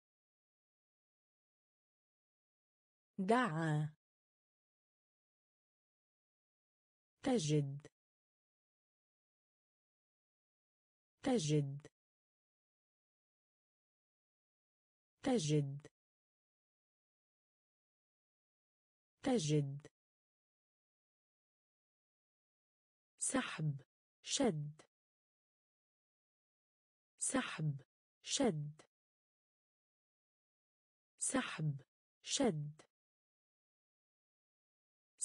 دعا. تجد. تجد. تجد. تجد. سحب. شد. سحب. شد. سحب. شد.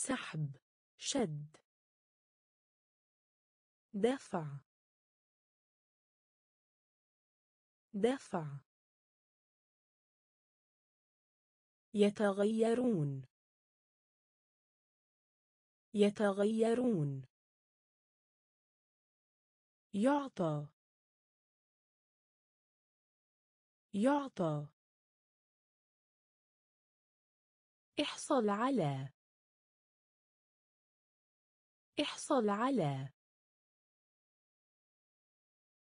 سحب شد. دفع. دفع. يتغيرون. يتغيرون. يعطى. يعطى. احصل على. إحصل على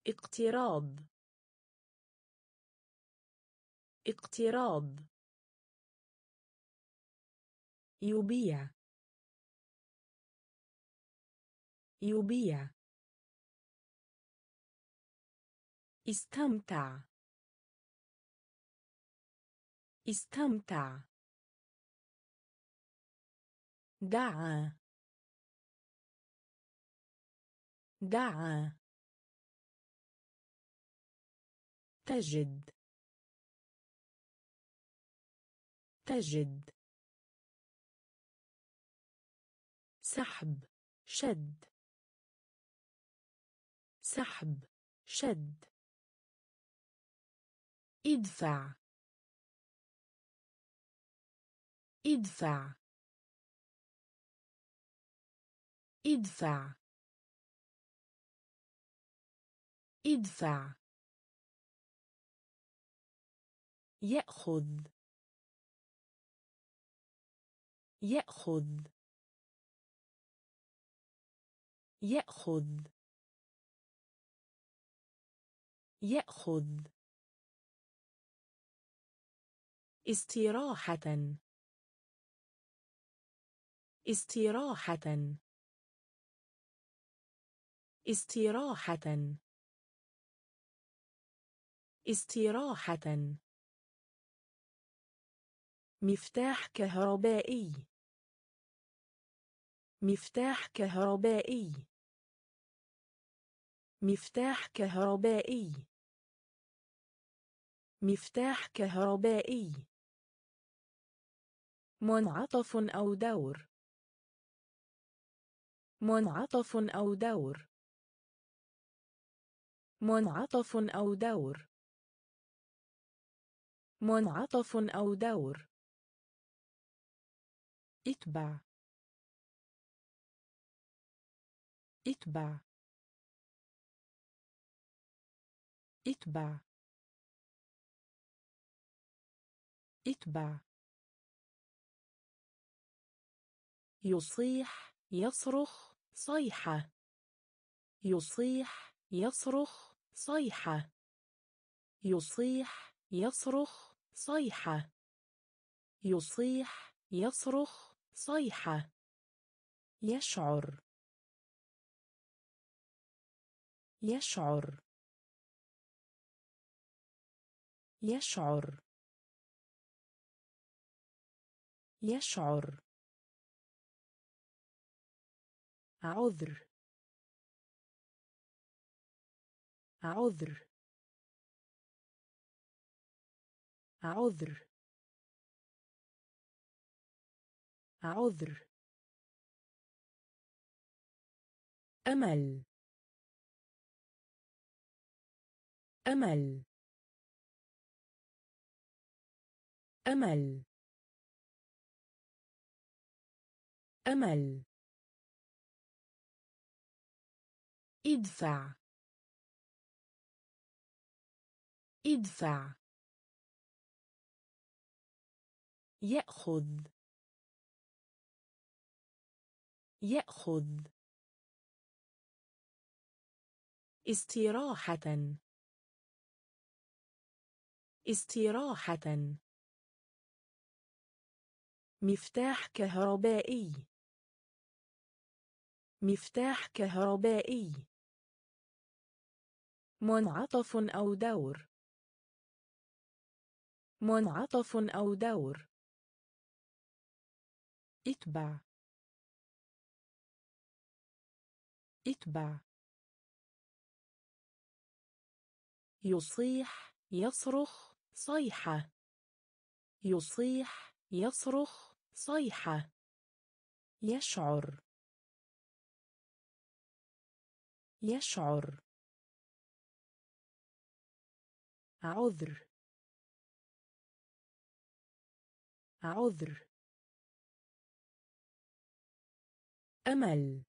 اقتراض. اقتراض. يبيع. يبيع. استمتع. استمتع. دعا. دعا. تجد. تجد. سحب. شد. سحب. شد. ادفع. ادفع. ادفع. ادفع يأخذ. يأخذ. يأخذ. يأخذ. استراحة. استراحة. استراحة. استراحة. مفتاح كهربائي. مفتاح كهربائي. مفتاح كهربائي. مفتاح كهربائي. منعطف أو دور. منعطف أو دور. منعطف أو دور. منعطف أو دور. اتبع. اتبع. اتبع. اتبع. يصيح يصرخ صيحة. يصيح يصرخ صيحة. يصيح يصرخ صيحة. يصيح يصرخ صيحة. يشعر. يشعر. يشعر. يشعر. عذر. عذر. عذر. عذر. أمل. أمل. أمل. أمل. ادفع. ادفع. يأخذ. يأخذ. استراحة. استراحة. مفتاح كهربائي. مفتاح كهربائي. منعطف أو دور. منعطف أو دور. اتبع. اتبع. يصيح يصرخ صيحة. يصيح يصرخ صيحة. يشعر. يشعر. عذر. عذر. أمل.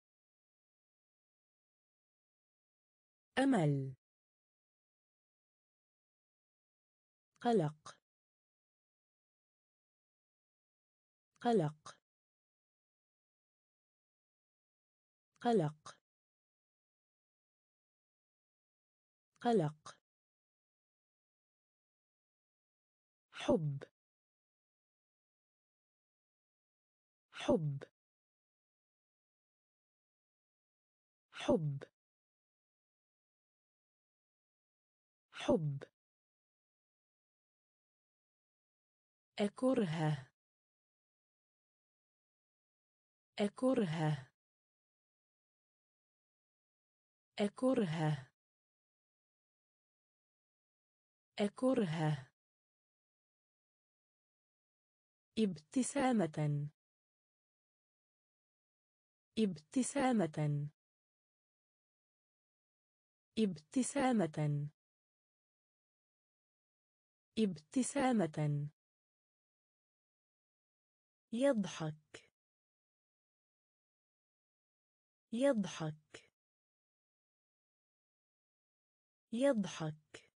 أمل. قلق. قلق. قلق. قلق. حب. حب. حب. حب. أكره أكره أكره أكره ابتسامة. ابتسامة. ابتسامة. ابتسامة. يضحك. يضحك. يضحك.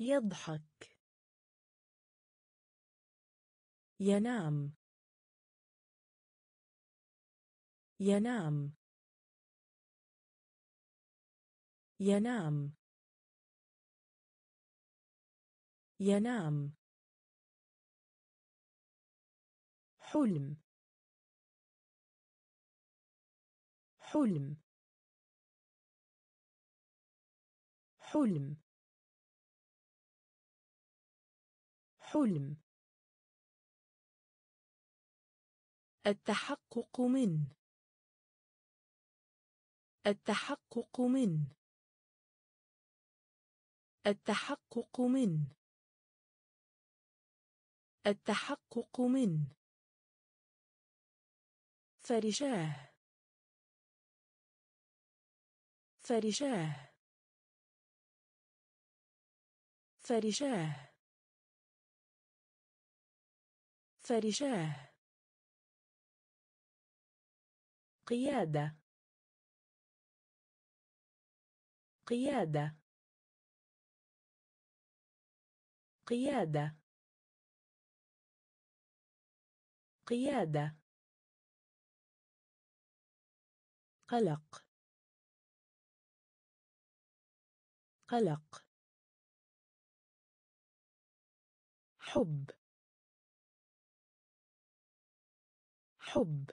يضحك. ينام. ينام. ينام. ينام. حلم. حلم. حلم. حلم. التحقق من. التحقق من. التحقق من. التحقق من. فرشاه. فرشاه. فرشاه. فرشاه. قيادة. قيادة. قيادة. قيادة. قلق. قلق. حب. حب.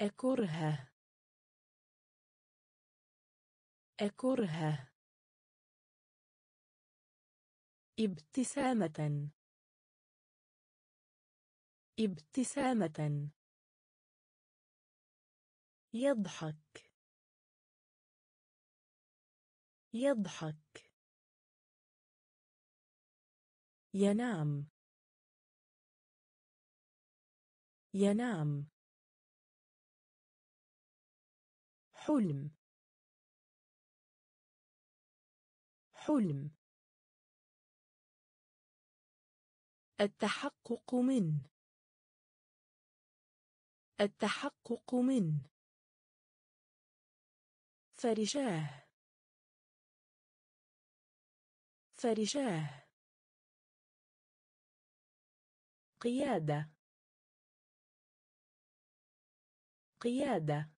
أكره. أكره. ابتسامة. ابتسامة. يضحك. يضحك. ينام. ينام. حلم. حلم. التحقق من. التحقق من. فرشاه. فرشاه. قيادة. قيادة.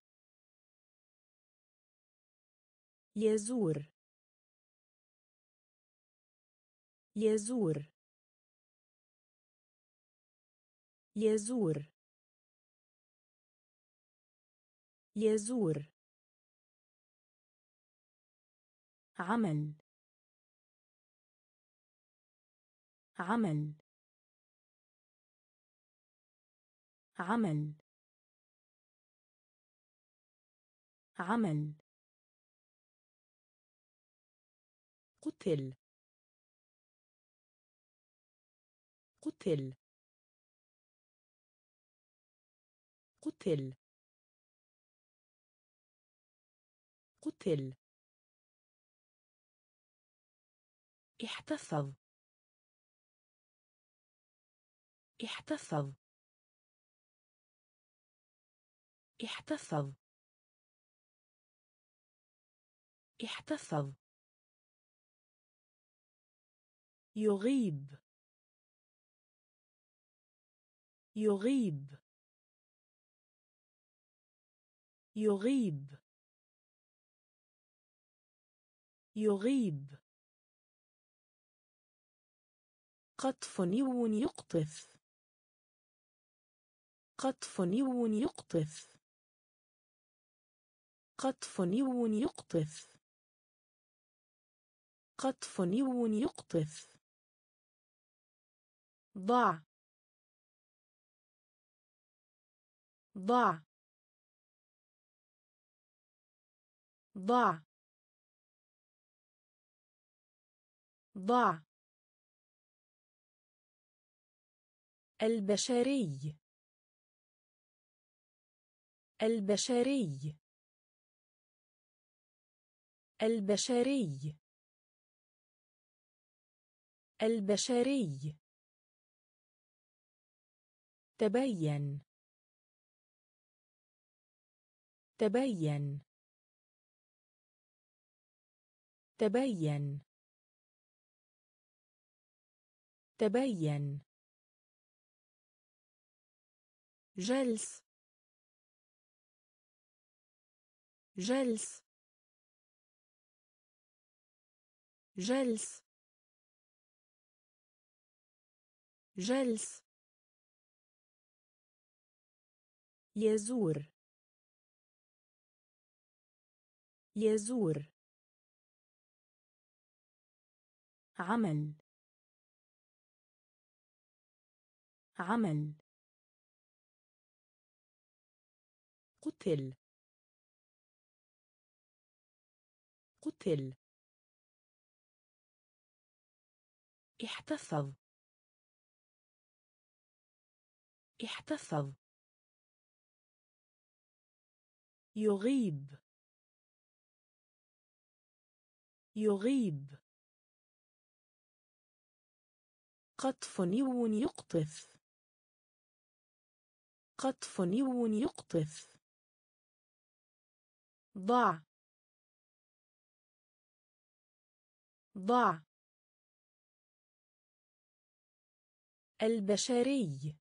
يزور. يزور. يزور. يزور. عمل. عمل. عمل. عمل. قتل. قتل. قتل. قتل. احتفظ. احتفظ. احتفظ. احتفظ. يغيب. يغيب. يغيب. يغيب. قطف نيو يقطف. قطف نيو يقطف. قطف نيو يقطف. قطف نيو يقطف. ضع. ضع. ضع ضع البشري. البشري. البشري. البشري. تبين. تبين. تبين. تبين. جلس. جلس. جلس. جلس. يزور. يزور. عمل. عمل. قتل. قتل. احتفظ. احتفظ. يغيب. يغيب. قطف نيو يقطف. قطف نيو يقطف. ضع. ضع. البشري.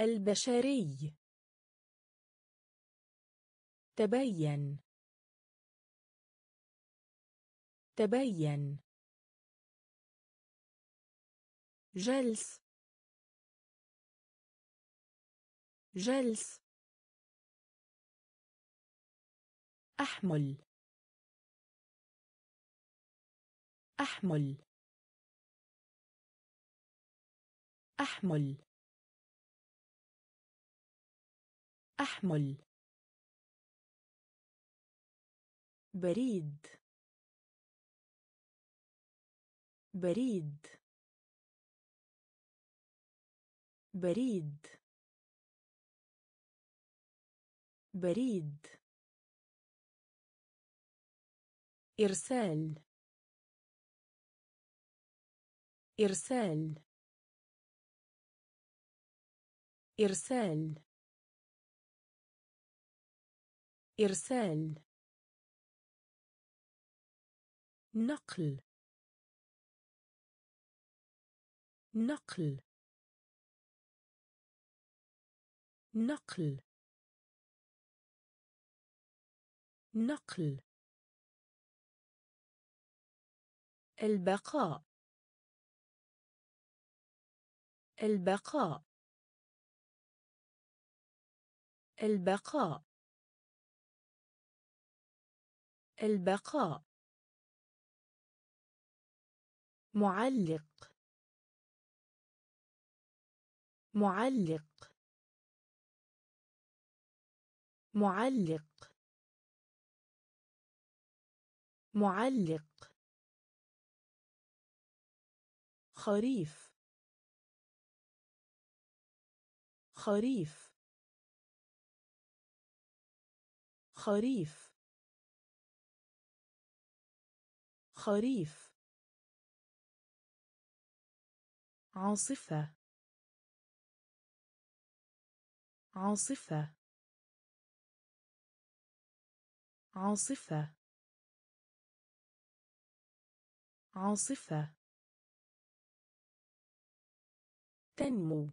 البشري. تبين. تبين. جلس. جلس. أحمل. أحمل. أحمل. أحمل. بريد. بريد. بريد. بريد. إرسال. إرسال. إرسال. إرسال. نقل. نقل. نقل. نقل. البقاء. البقاء. البقاء. البقاء. معلق. معلق. معلق. معلق. خريف. خريف. خريف. خريف. عاصفة. عاصفة. عاصفة. عاصفة. تنمو.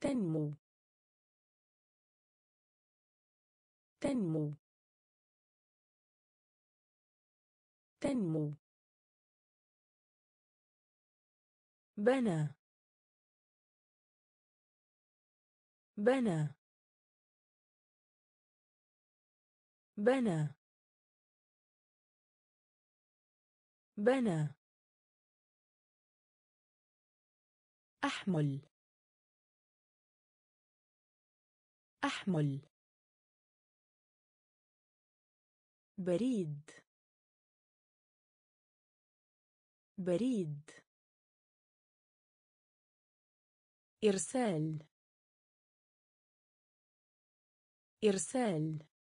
تنمو. تنمو. تنمو. بنى. بنى. بنى. بنى. أحمل. أحمل. بريد. بريد. إرسال. إرسال.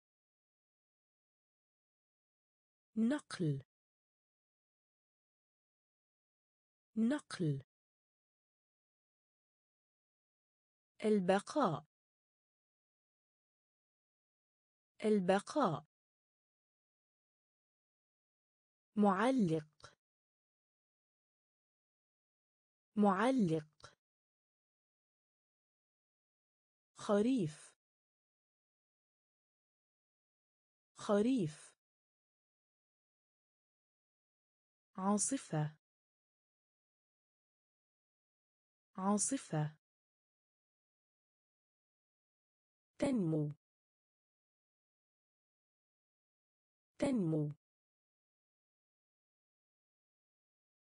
نقل. نقل. البقاء. البقاء. معلق. معلق. خريف. خريف. عاصفة. عاصفة. تنمو. تنمو.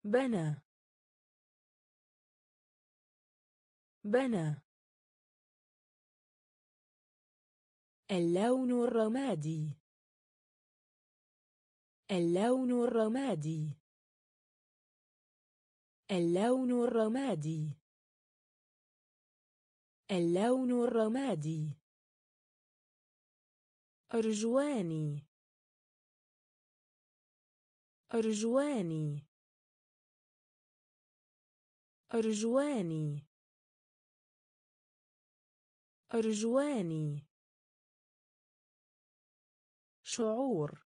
بنى. بنى. اللون الرمادي. اللون الرمادي. اللون الرمادي. اللون الرمادي. أرجواني. أرجواني. أرجواني. أرجواني. شعور.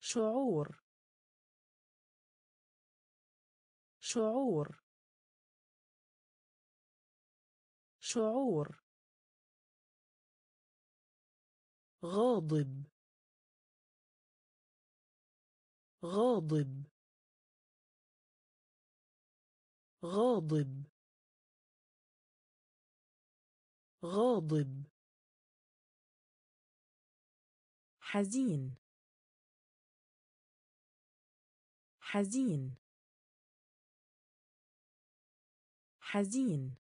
شعور. شعور. شعور. غاضب. غاضب. غاضب. غاضب. حزين. حزين. حزين.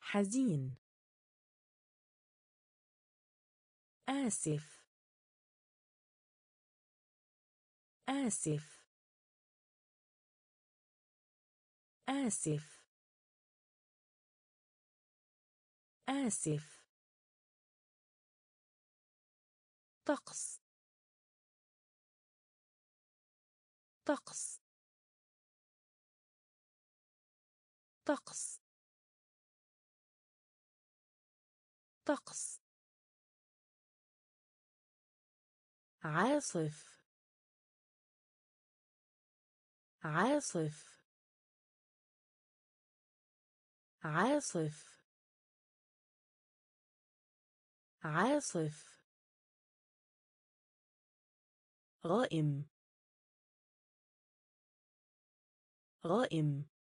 حزين. آسف. آسف. آسف. آسف. طقس. طقس. طقس. طقس. عاصف. عاصف. عاصف. عاصف. غائم. غائم.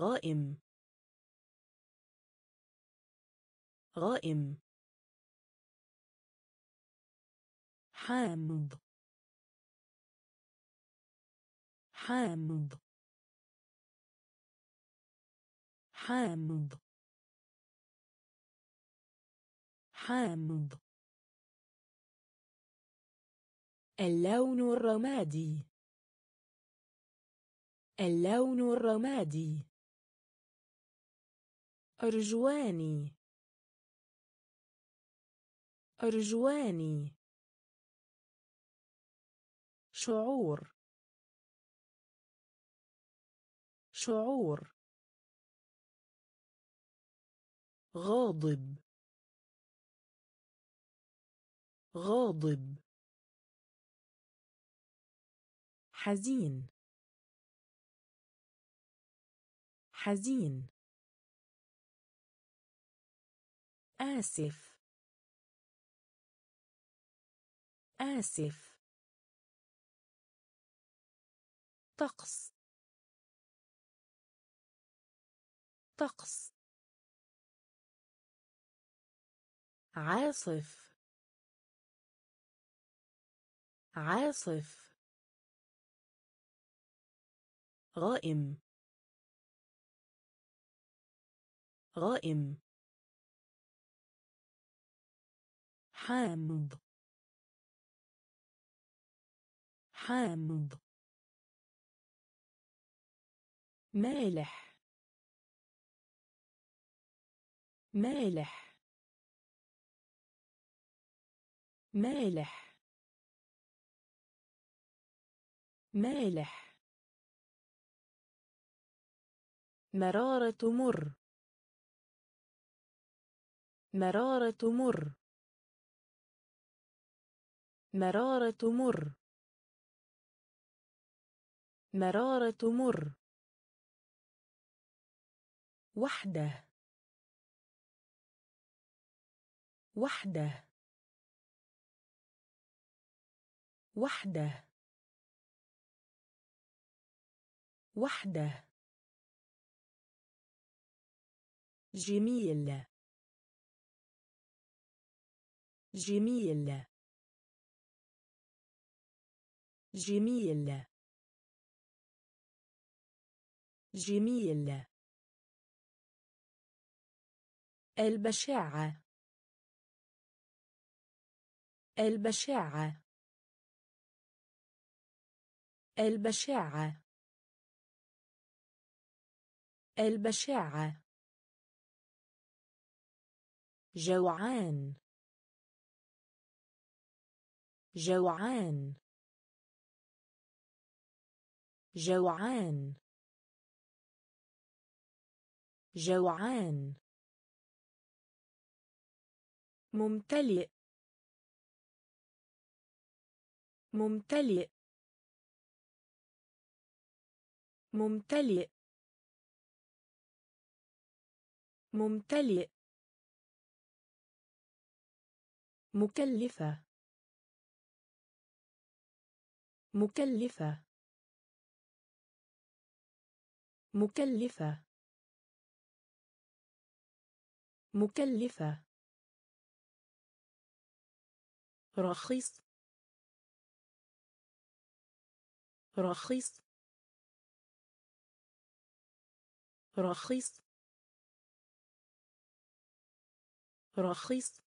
غائم. غائم. حامض. حامض. حامض. حامض. اللون الرمادي. اللون الرمادي. أرجواني. أرجواني. شعور. شعور. غاضب. غاضب. حزين. حزين. آسف. آسف. طقس. طقس. عاصف. عاصف. غائم. غائم. حامض. حامض. مالح. مالح. مالح. مالح. مرارة مر. مرارة مر. مرارة مر مرارة مر وحده. وحده. وحده. وحده. جميل. جميل. جميل. جميل. البشاعة. البشاعة. البشاعة. البشاعة. جوعان. جوعان. جوعان. جوعان. ممتلئ. ممتلئ. ممتلئ. ممتلئ. مكلفة. مكلفة. مكلفة. مكلفة. رخيص. رخيص. رخيص. رخيص.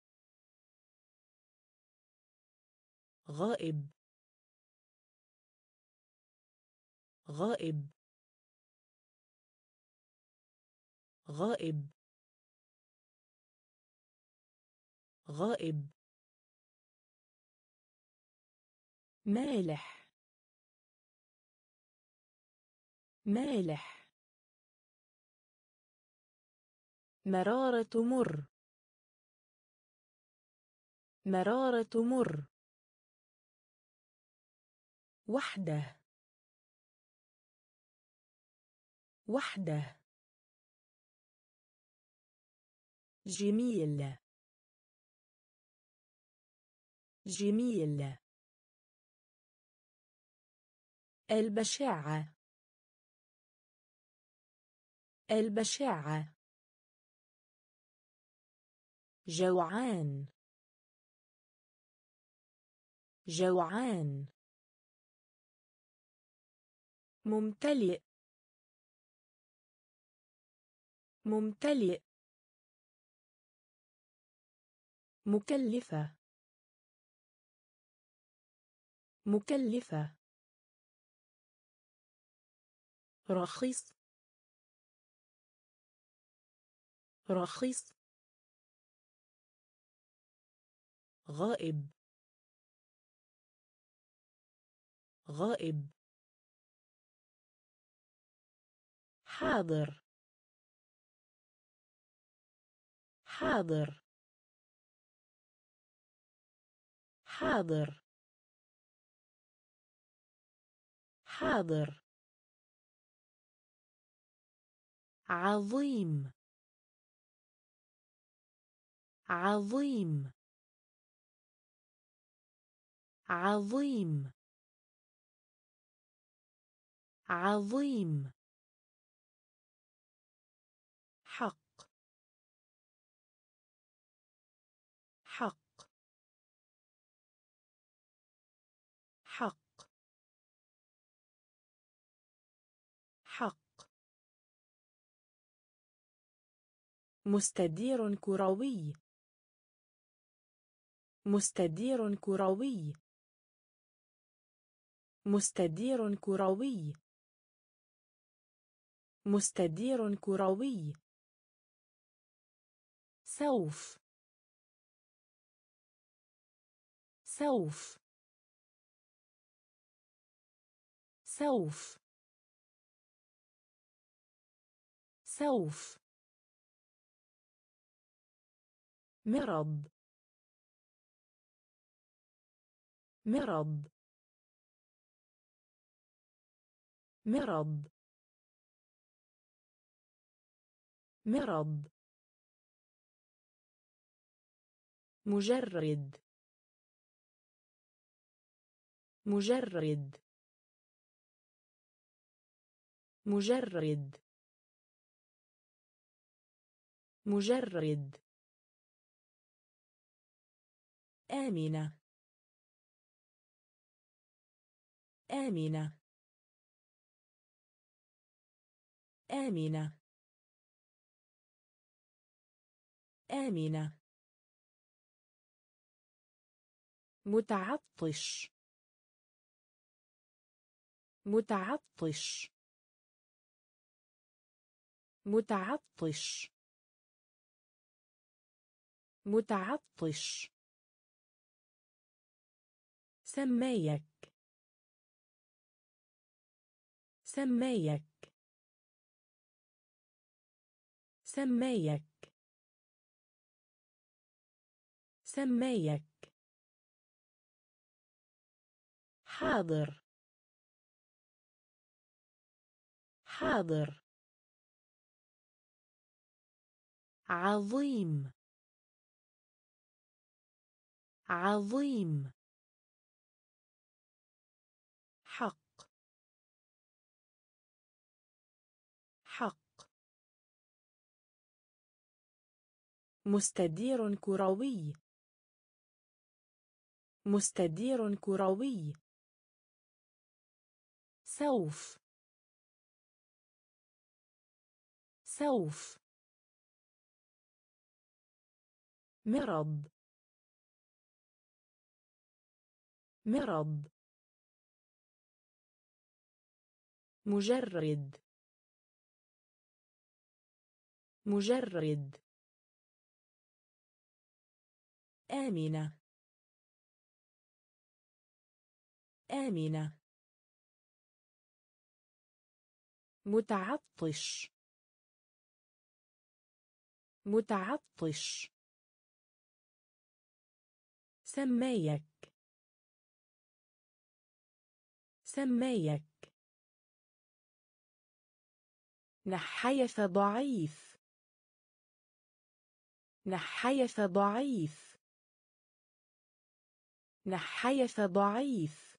غائب. غائب. غائب. غائب. مالح. مالح. مرارة مر مرارة مر وحده. وحده. جميل. جميل. البشاعة. البشاعة. جوعان. جوعان. ممتلئ. ممتلئ. مكلفة. مكلفة. رخيص. رخيص. غائب. غائب. حاضر. حاضر. حاضر. حاضر. عظيم. عظيم. عظيم. عظيم. مستدير كروي. مستدير كروي. مستدير كروي. مستدير كروي. سوف. سوف. سوف. سوف. مرض. مرض. مرض. مرض. مجرد. مجرد. مجرد. مجرد. آمنة. آمنة. آمنة. آمنة. متعطش. متعطش. متعطش. متعطش. سمايك. سمايك. سمايك. سمايك. حاضر. حاضر. عظيم. عظيم. مستدير كروي. مستدير كروي. سوف. سوف. مرض. مرض. مجرد. مجرد. آمنة. آمنة. متعطش. متعطش. سمايك. سمايك. نحيف ضعيف. نحيف ضعيف. نحيف ضعيف.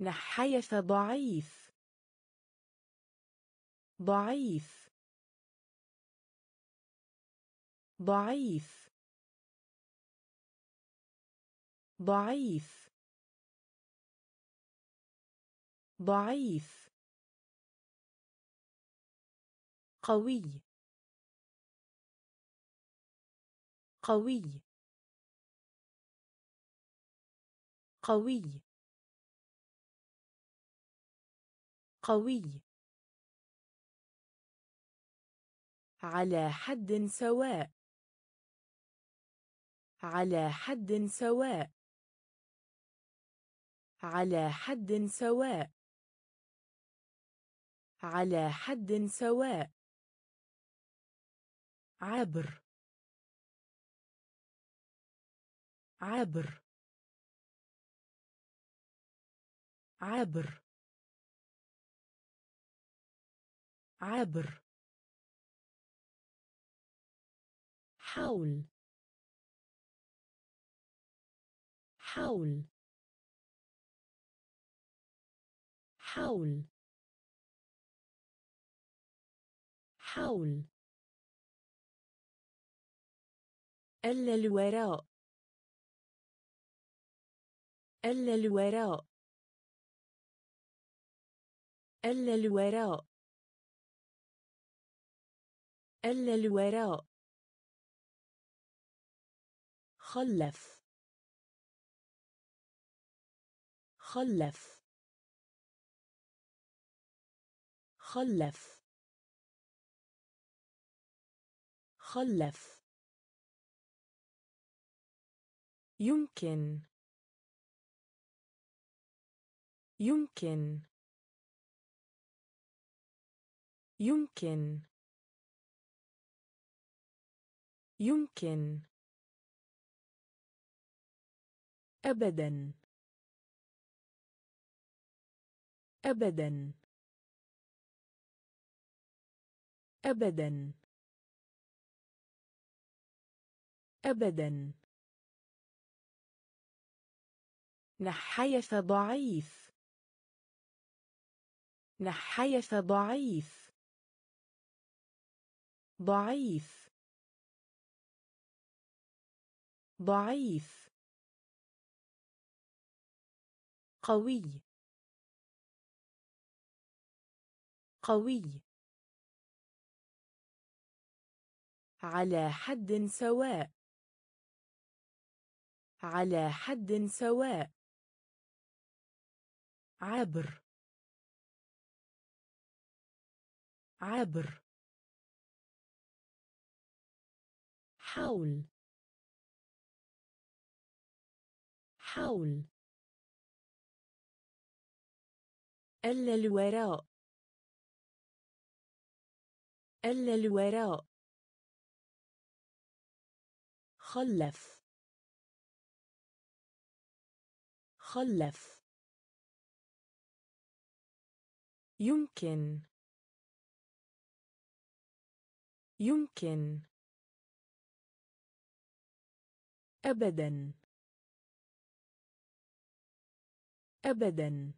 نحيف ضعيف. ضعيف. ضعيف. ضعيف. ضعيف. قوي. قوي. قوي. قوي. على حد سواء. على حد سواء. على حد سواء. على حد سواء. عبر. عبر. عبر عبر حول. حول. حول. حول. ألا الوراء. ألا الوراء. ألا الوراء. ألا الوراء. خلف. خلف. خلف. خلف. يمكن. يمكن. يمكن. يمكن. أبدا. أبدا. أبدا. أبدا. نحيف ضعيف. نحيف ضعيف. ضعيف. ضعيف. قوي. قوي. على حد سواء. على حد سواء. عبر. عبر. حول. حول. ألا الوراء. ألا الوراء. خلف. خلف. يمكن. يمكن. أبدا. أبدا.